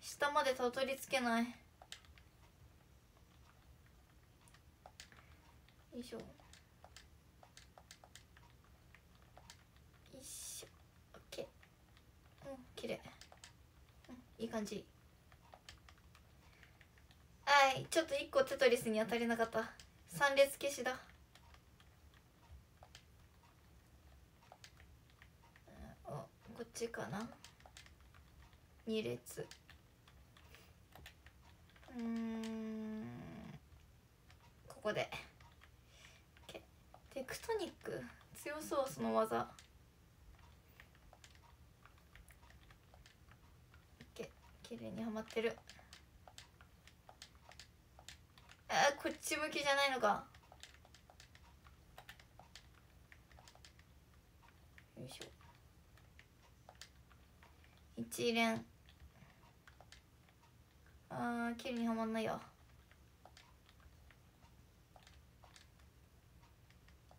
下までたどり着けない。よいしょよいしょオッケーうん綺麗。うんいい感じ。はいちょっと一個テトリスに当たりなかった。三列消しだあこっちかな？2列。うん。ここで。テクトニック。強そうその技。OK 綺麗にはまってる。あーこっち向きじゃないのか。よいしょ。一連。あー綺麗にはまんないよ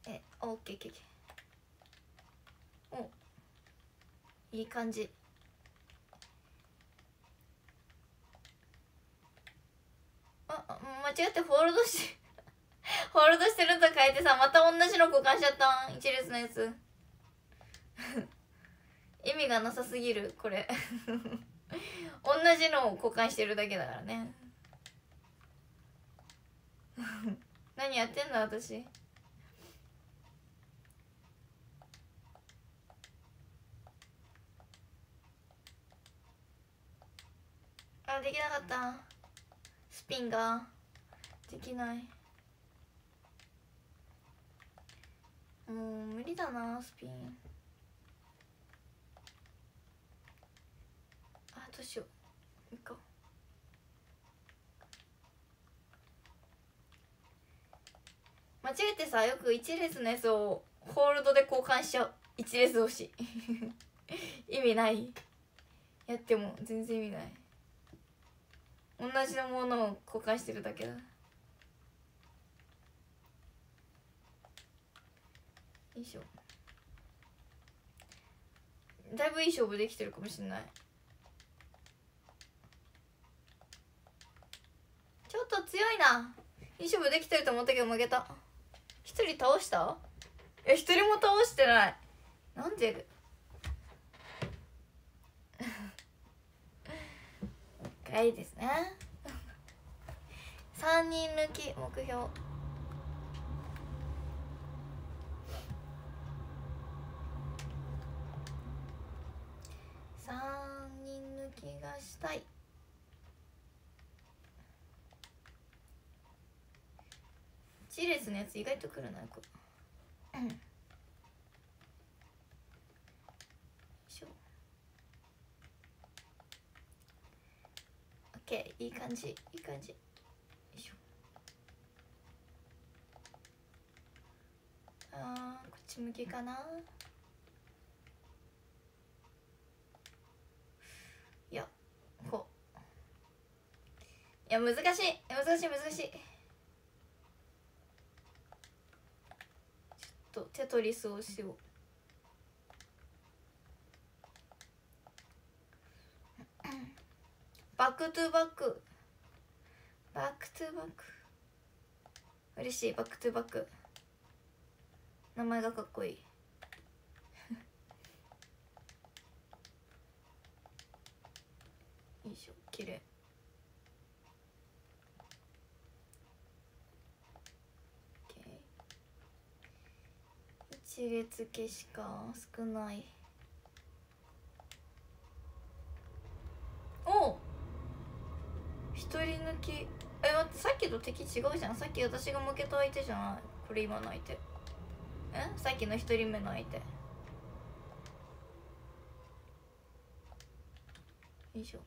えオッケーオッケー。お。いい感じ。あ間違ってホールドし ホールドしてると変えてさまた同じの交換しちゃった一列のやつ。味がなさすぎるこれ。同じのを交換してるだけだからね。何やってんだ私？あできなかった。スピンが。できない。もう無理だなスピンあどうしよう。いいか間違えてさよく一列のやつをホールドで交換しちゃう。一列押し 意味ない。やっても全然意味ない。同じのものを交換してるだけだ。よいしょ。だいぶいい勝負できてるかもしれない。ちょっと強いな。いい勝負できてると思ったけど負けた。一人倒した？え一人も倒してない。なんで？いいですね。3人抜き目標。3人抜きがしたいチレスのやつ意外とくるなこれケーいい感じいい感じ。よいしょ。あーこっち向きかな。いやこう。いや難しい難しい難しいちょっとテトリスをしよう。バックトゥバック。バックトゥバック。嬉しいバックトゥバック。名前がかっこいい。よいしょ綺麗。一列消しか少ない。お一人抜き。え待ってさっきと敵違うじゃん。さっき私が負けた相手じゃない。これ今の相手。えさっきの一人目の相手。よいしょ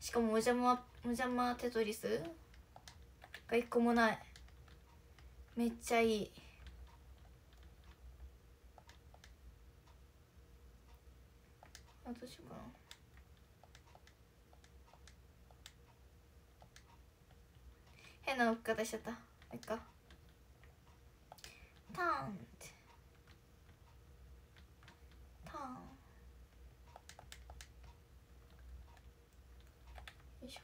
しかもお邪魔お邪魔テトリスが一個もない。めっちゃいいあどうしようかな変な置き方しちゃった。いっかターン。ってターン。よいしょ。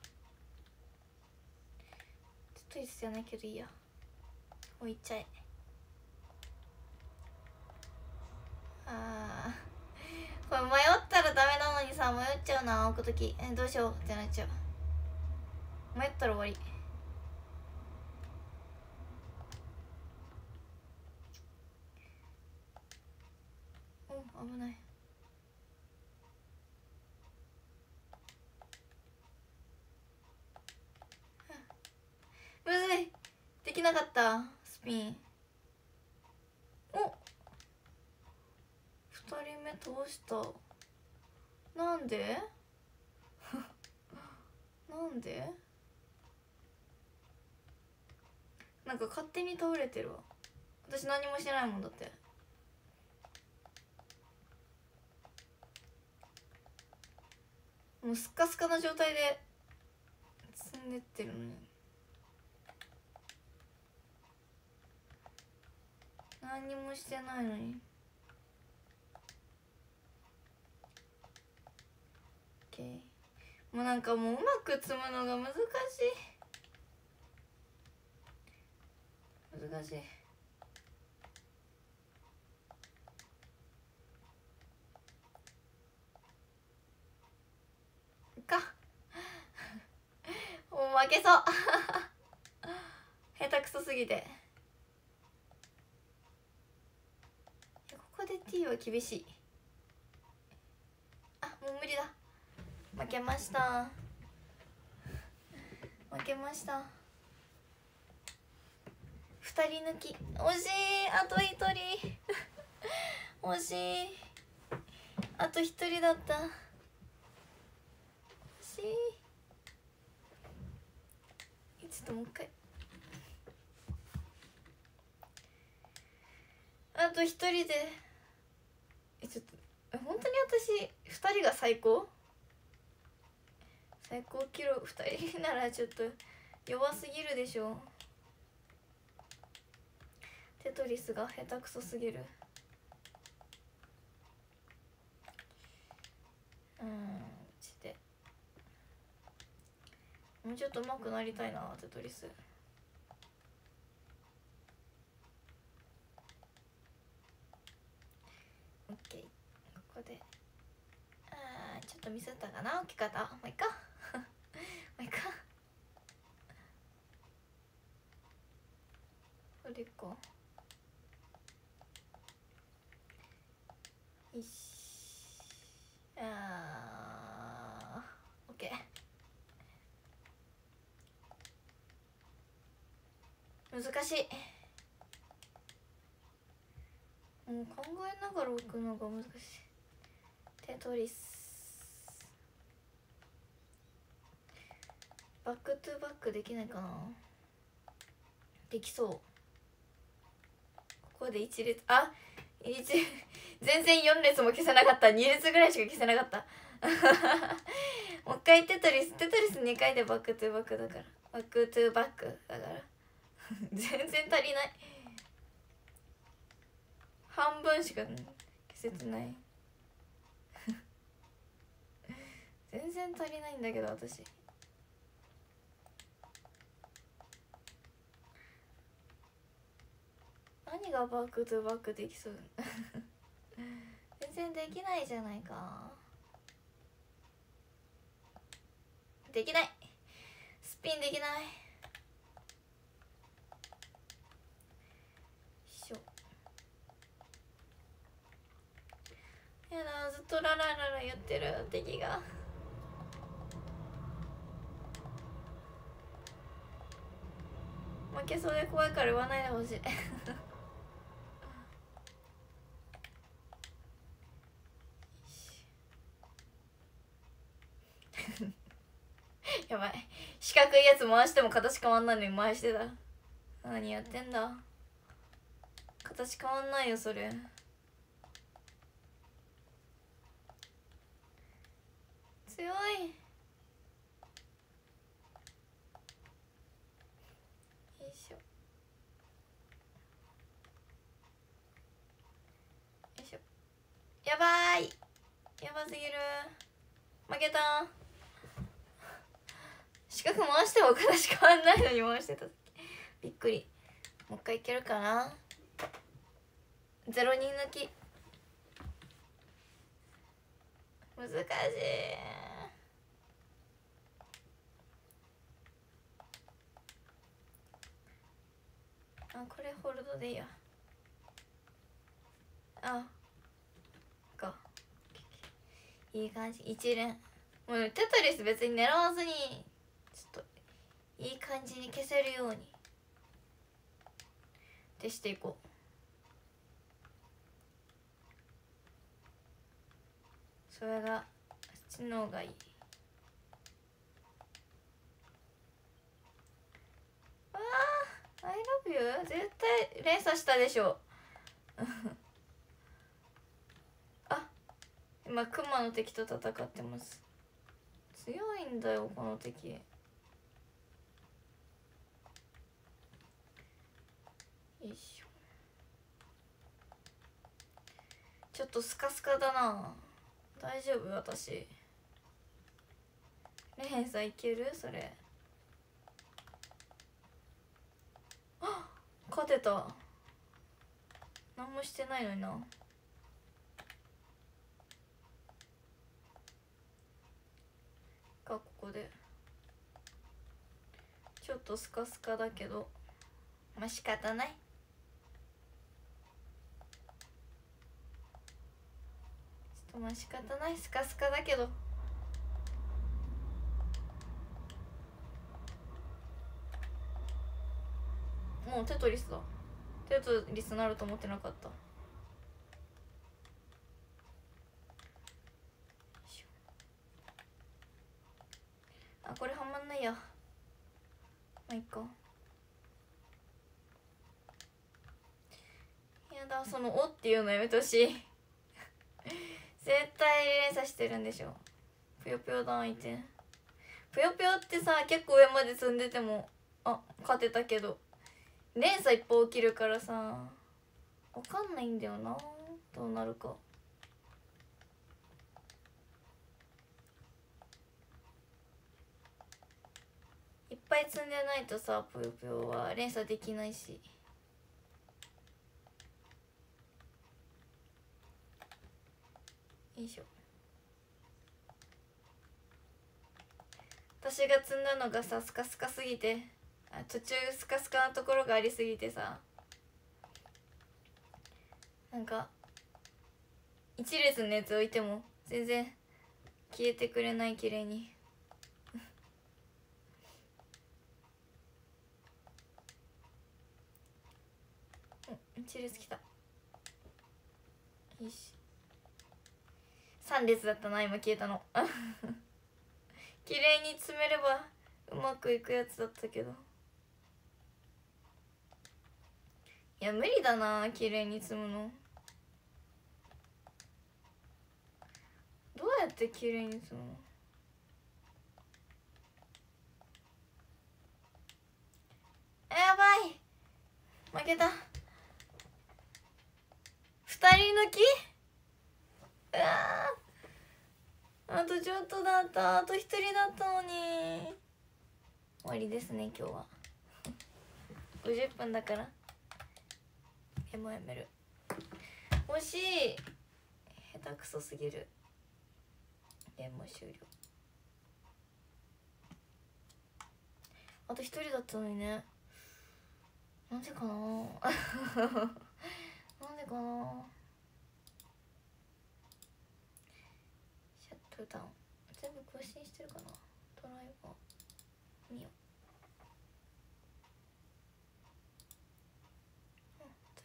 ちょっといつじゃないけどいいや置いちゃえ。あー。これ迷ったらダメなのにさ迷っちゃうな置く時。えどうしようってなっちゃう。迷ったら終わりお危ない。むずい。できなかったスピン。お。二人目通した？なんで？なんで？なんか勝手に倒れてるわ。私何もしてないもんだって。もうスカスカな状態で積んでってるのに。何にもしてないのに。もうなんかもううまく積むのが難しい。難しい。もう負けそう。下手くそすぎて。ここで T は厳しい。あもう無理だ。負けました。負けました。二人抜き。惜しい。あと一人。惜しい。あと一人だった。惜しい。っともう一回。あと一人で。えちょっとえ本当に私二人が最高？最高記録二人ならちょっと弱すぎるでしょ。テトリスが下手くそすぎる。うんちでもうちょっと上手くなりたいなテトリスオッケー。ここで。あーちょっとミスったかな？置き方？まあいいか。まあいいか。これかよしあーオッケー難しい。もう考えながら置くのが難しい。テトリス。バックトゥバックできないかな。できそう。ここで一列。あ一全然4列も消せなかった。2列ぐらいしか消せなかった。もう一回テトリス。テトリス2回でバックトゥバックだから。バックトゥバックだから。全然足りない。半分しか消せてない。全然足りないんだけど私。何がバックトゥバックできそう？全然できないじゃないか。できない。スピンできないしょやだずっとララララ言ってる敵が。負けそうで怖いから言わないでほしい。やばい。四角いやつ回しても形変わんないのに回してた。何やってんだ。形変わんないよそれ。強い。よいしょ。よいしょ。やばい。やばすぎる。負けた。四角回しても形変わんないのに回してたびっくり。もう一回いけるかな。ゼロ人抜き。難しい。あこれホールドでいいや。あかいい感じ。一連。もうテトリス別に狙わずにちょっといい感じに消せるように。ってしていこう。それがそっちの方がいいああ I love you 絶対連鎖したでしょ。あ今クマの敵と戦ってます。強いんだよこの敵。よいしょ。ちょっとスカスカだな。大丈夫？私。連鎖いける？それあ勝てた。何もしてないのにな。かここで。ちょっとスカスカだけど。まあ仕方ない。ちょっとまあ仕方ないスカスカだけど。もうテトリスだ。テトリスなると思ってなかった。あこれはまんないや。まあいっか。やだその「お」っていうのやめてほしい。絶対連鎖してるんでしょ。ぷよぷよ団いて。ぷよぷよってさ結構上まで積んでてもあ勝てたけど。連鎖一歩起きるからさ。わかんないんだよな。どうなるか。いっぱい積んでないとさぷよぷよは連鎖できないし。よいしょ。私が積んだのがさスカスカすぎて。途中スカスカなところがありすぎてさ。なんか一列のやつ置いても全然消えてくれない綺麗に。一列きた。よし。3列だったな今消えたの。綺麗に詰めればうまくいくやつだったけど。いや無理だな綺麗に積むの。どうやって綺麗に積むの？やばい。負けた。二人抜き？うわあとちょっとだった。あと一人だったのに。終わりですね今日は。50分だから。えもやめる惜しい。下手くそすぎる。えも終了。あと一人だったのにね。なんでかな。なんでかな。シャットダウン。全部更新してるかな。ドライバー見よ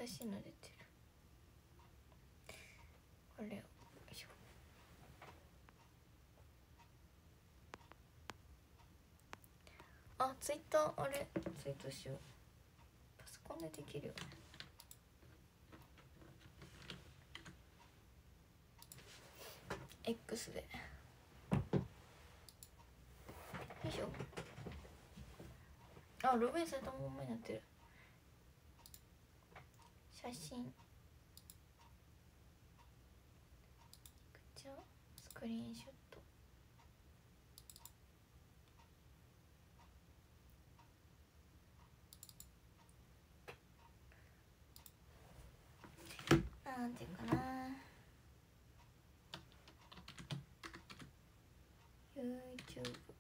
う新しいの出てる。これをよいしょ。あツイッターあれ？ツイートしよう。パソコンでできるよね。で。よいしょ。あログインされたままになってる。写真。こちらスクリーンショット。なんていうかな YouTube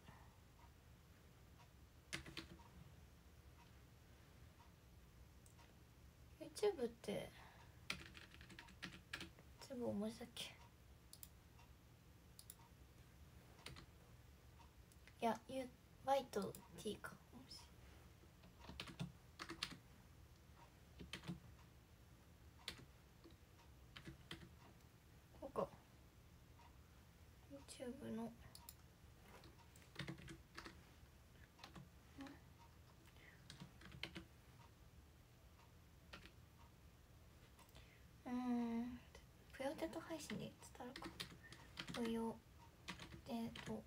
YouTube って全部同じだっけ？いや U Y と T か。こうか YouTube のしで伝わるか無用えっ、ー、と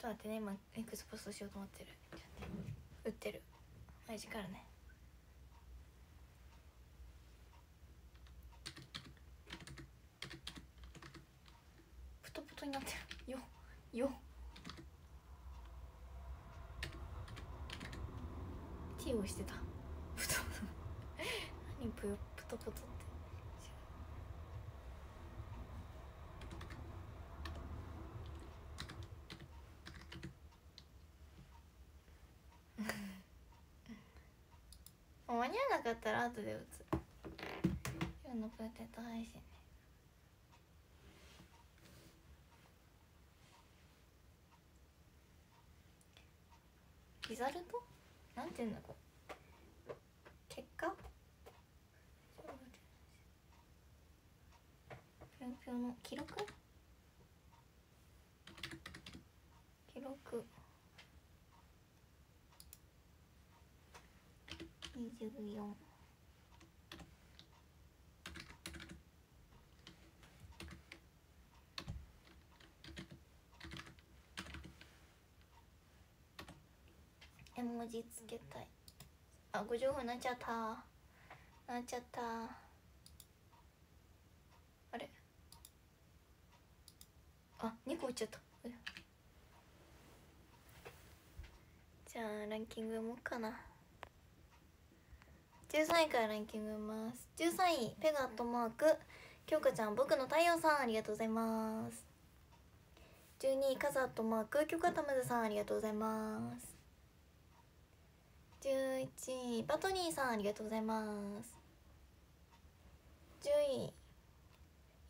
ちょっと待ってね今エクスポストしよ。うと思ってる打ってるマジからねよ。よ T をしてた。プ ト何プヨプトプトって。もう間に合わなかったら後で打つ。今日のポテト配信ね。ザルト？なんていうんだこれ？結果？ぴょんぴょんの記録？記録。24絵文字つけたい。あ50分なっちゃった。なっちゃった。あれ？あ2個打っちゃった。じゃあランキングもかな。13位からランキング読みます。13位ペガットマーク。京香ちゃん僕の太陽さんありがとうございます。12位カザットマーク。京香たむずさんありがとうございます。11位バトニーさんありがとうございます。10位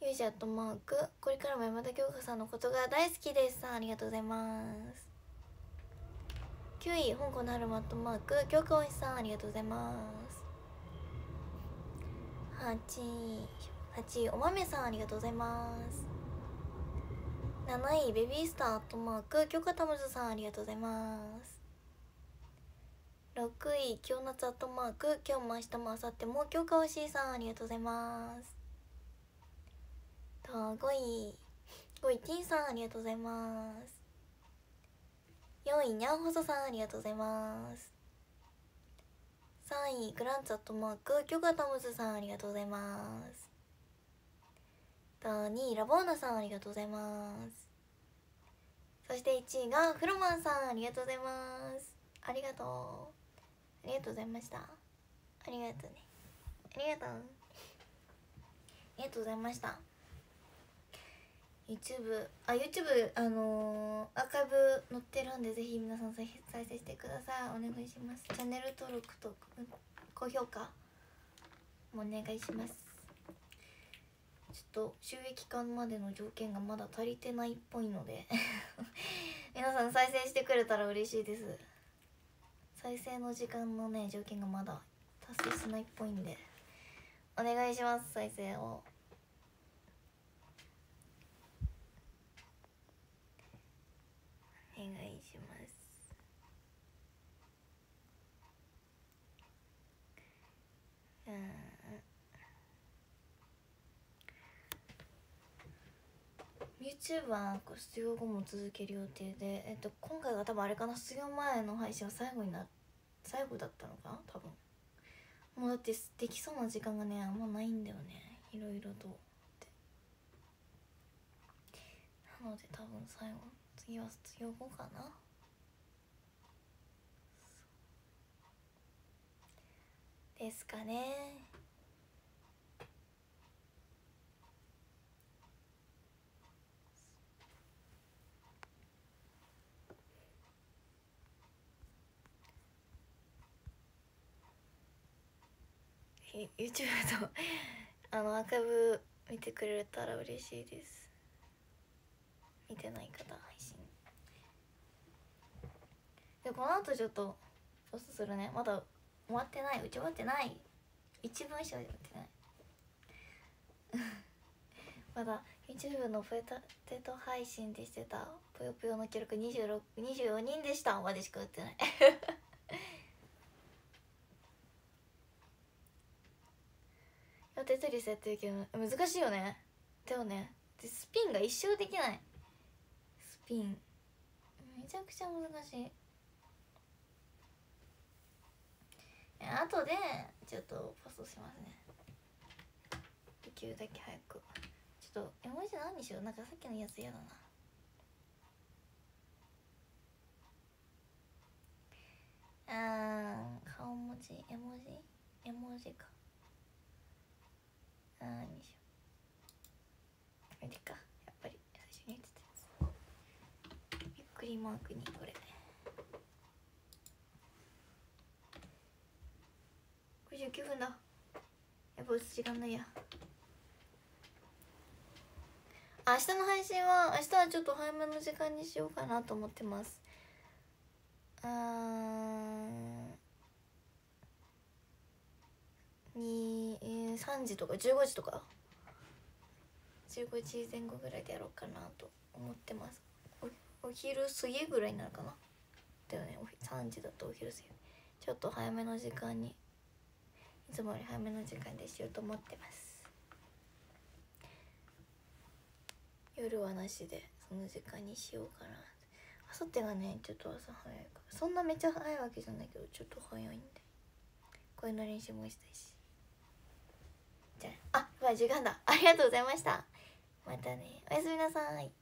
ユージアットマークこれからも山田京香さんのことが大好きです。さんありがとうございます。9位香港の春マットマーク京香おしさんありがとうございます。8位8位お豆さんありがとうございます。7位ベビースターアットマーク京香たむずさんありがとうございます。6位今日夏アットマーク。今日も明日も明後日も。今日かおしいさんありがとうございますと5位5位ティンさんありがとうございます4位にゃんほそさんありがとうございます。3位グランツアットマーク。今日がたむずさんありがとうございます。と2位ラボーナさんありがとうございます。そして1位がフロマンさんありがとうございます。ありがとう。りがとうございました。ありがとうね。ありがとう。ありがとうございました。YouTube あ YouTube あのー、アーカイブ載ってるんでぜひ皆さん再再生してください。お願いします。チャンネル登録と高評価もお願いします。ちょっと収益化までの条件がまだ足りてないっぽいので。皆さん再生してくれたら嬉しいです。再生の時間のね条件がまだ達成しないっぽいんでお願いします再生をお願いしますうん YouTube は卒業後も続ける予定で、えっと、今回が多分あれかな卒業前の配信は最後にな最後だったのかな多分。もうだってできそうな時間がねあんまないんだよねいろいろと。なので多分最後次は卒業後かな。ですかねえ YouTube と あのアーカイブ見てくれたら嬉しいです。見てない方配信。でこの後ちょっとポストするね。まだ終わってない。打ち終わってない。一文しか終わってない。まだ YouTube のポテト配信でしてたぷよぷよの記録26 24人でした。までしか打ってない。テトリスやってるけど難しいよね。でもねでスピンが一生できない。スピン。めちゃくちゃ難しい。あとでちょっとポストしますね。できるだけ早く。ちょっと絵文字何にしよう？なんかさっきのやつ嫌だな。あー顔文字絵文字？絵文字か。あーにしようこれかやっぱり最初に言ってたやつびっくりマークにこれ。59分だやっぱ時間ないや明日の配信は明日はちょっと早めの時間にしようかなと思ってます。あーに、えー、3時とか15時とか？15時前後ぐらいでやろうかなと思ってます。お昼過ぎぐらいになるかな？だよね。3時だとお昼過ぎ。ちょっと早めの時間にいつもより早めの時間でしようと思ってます。夜はなしでその時間にしようかな。あさってがねちょっと朝早いから。そんなめっちゃ早いわけじゃないけどちょっと早いんで。声の練習もしたいし。じゃあ。あやばい時間だ。ありがとうございました。またね。おやすみなさい。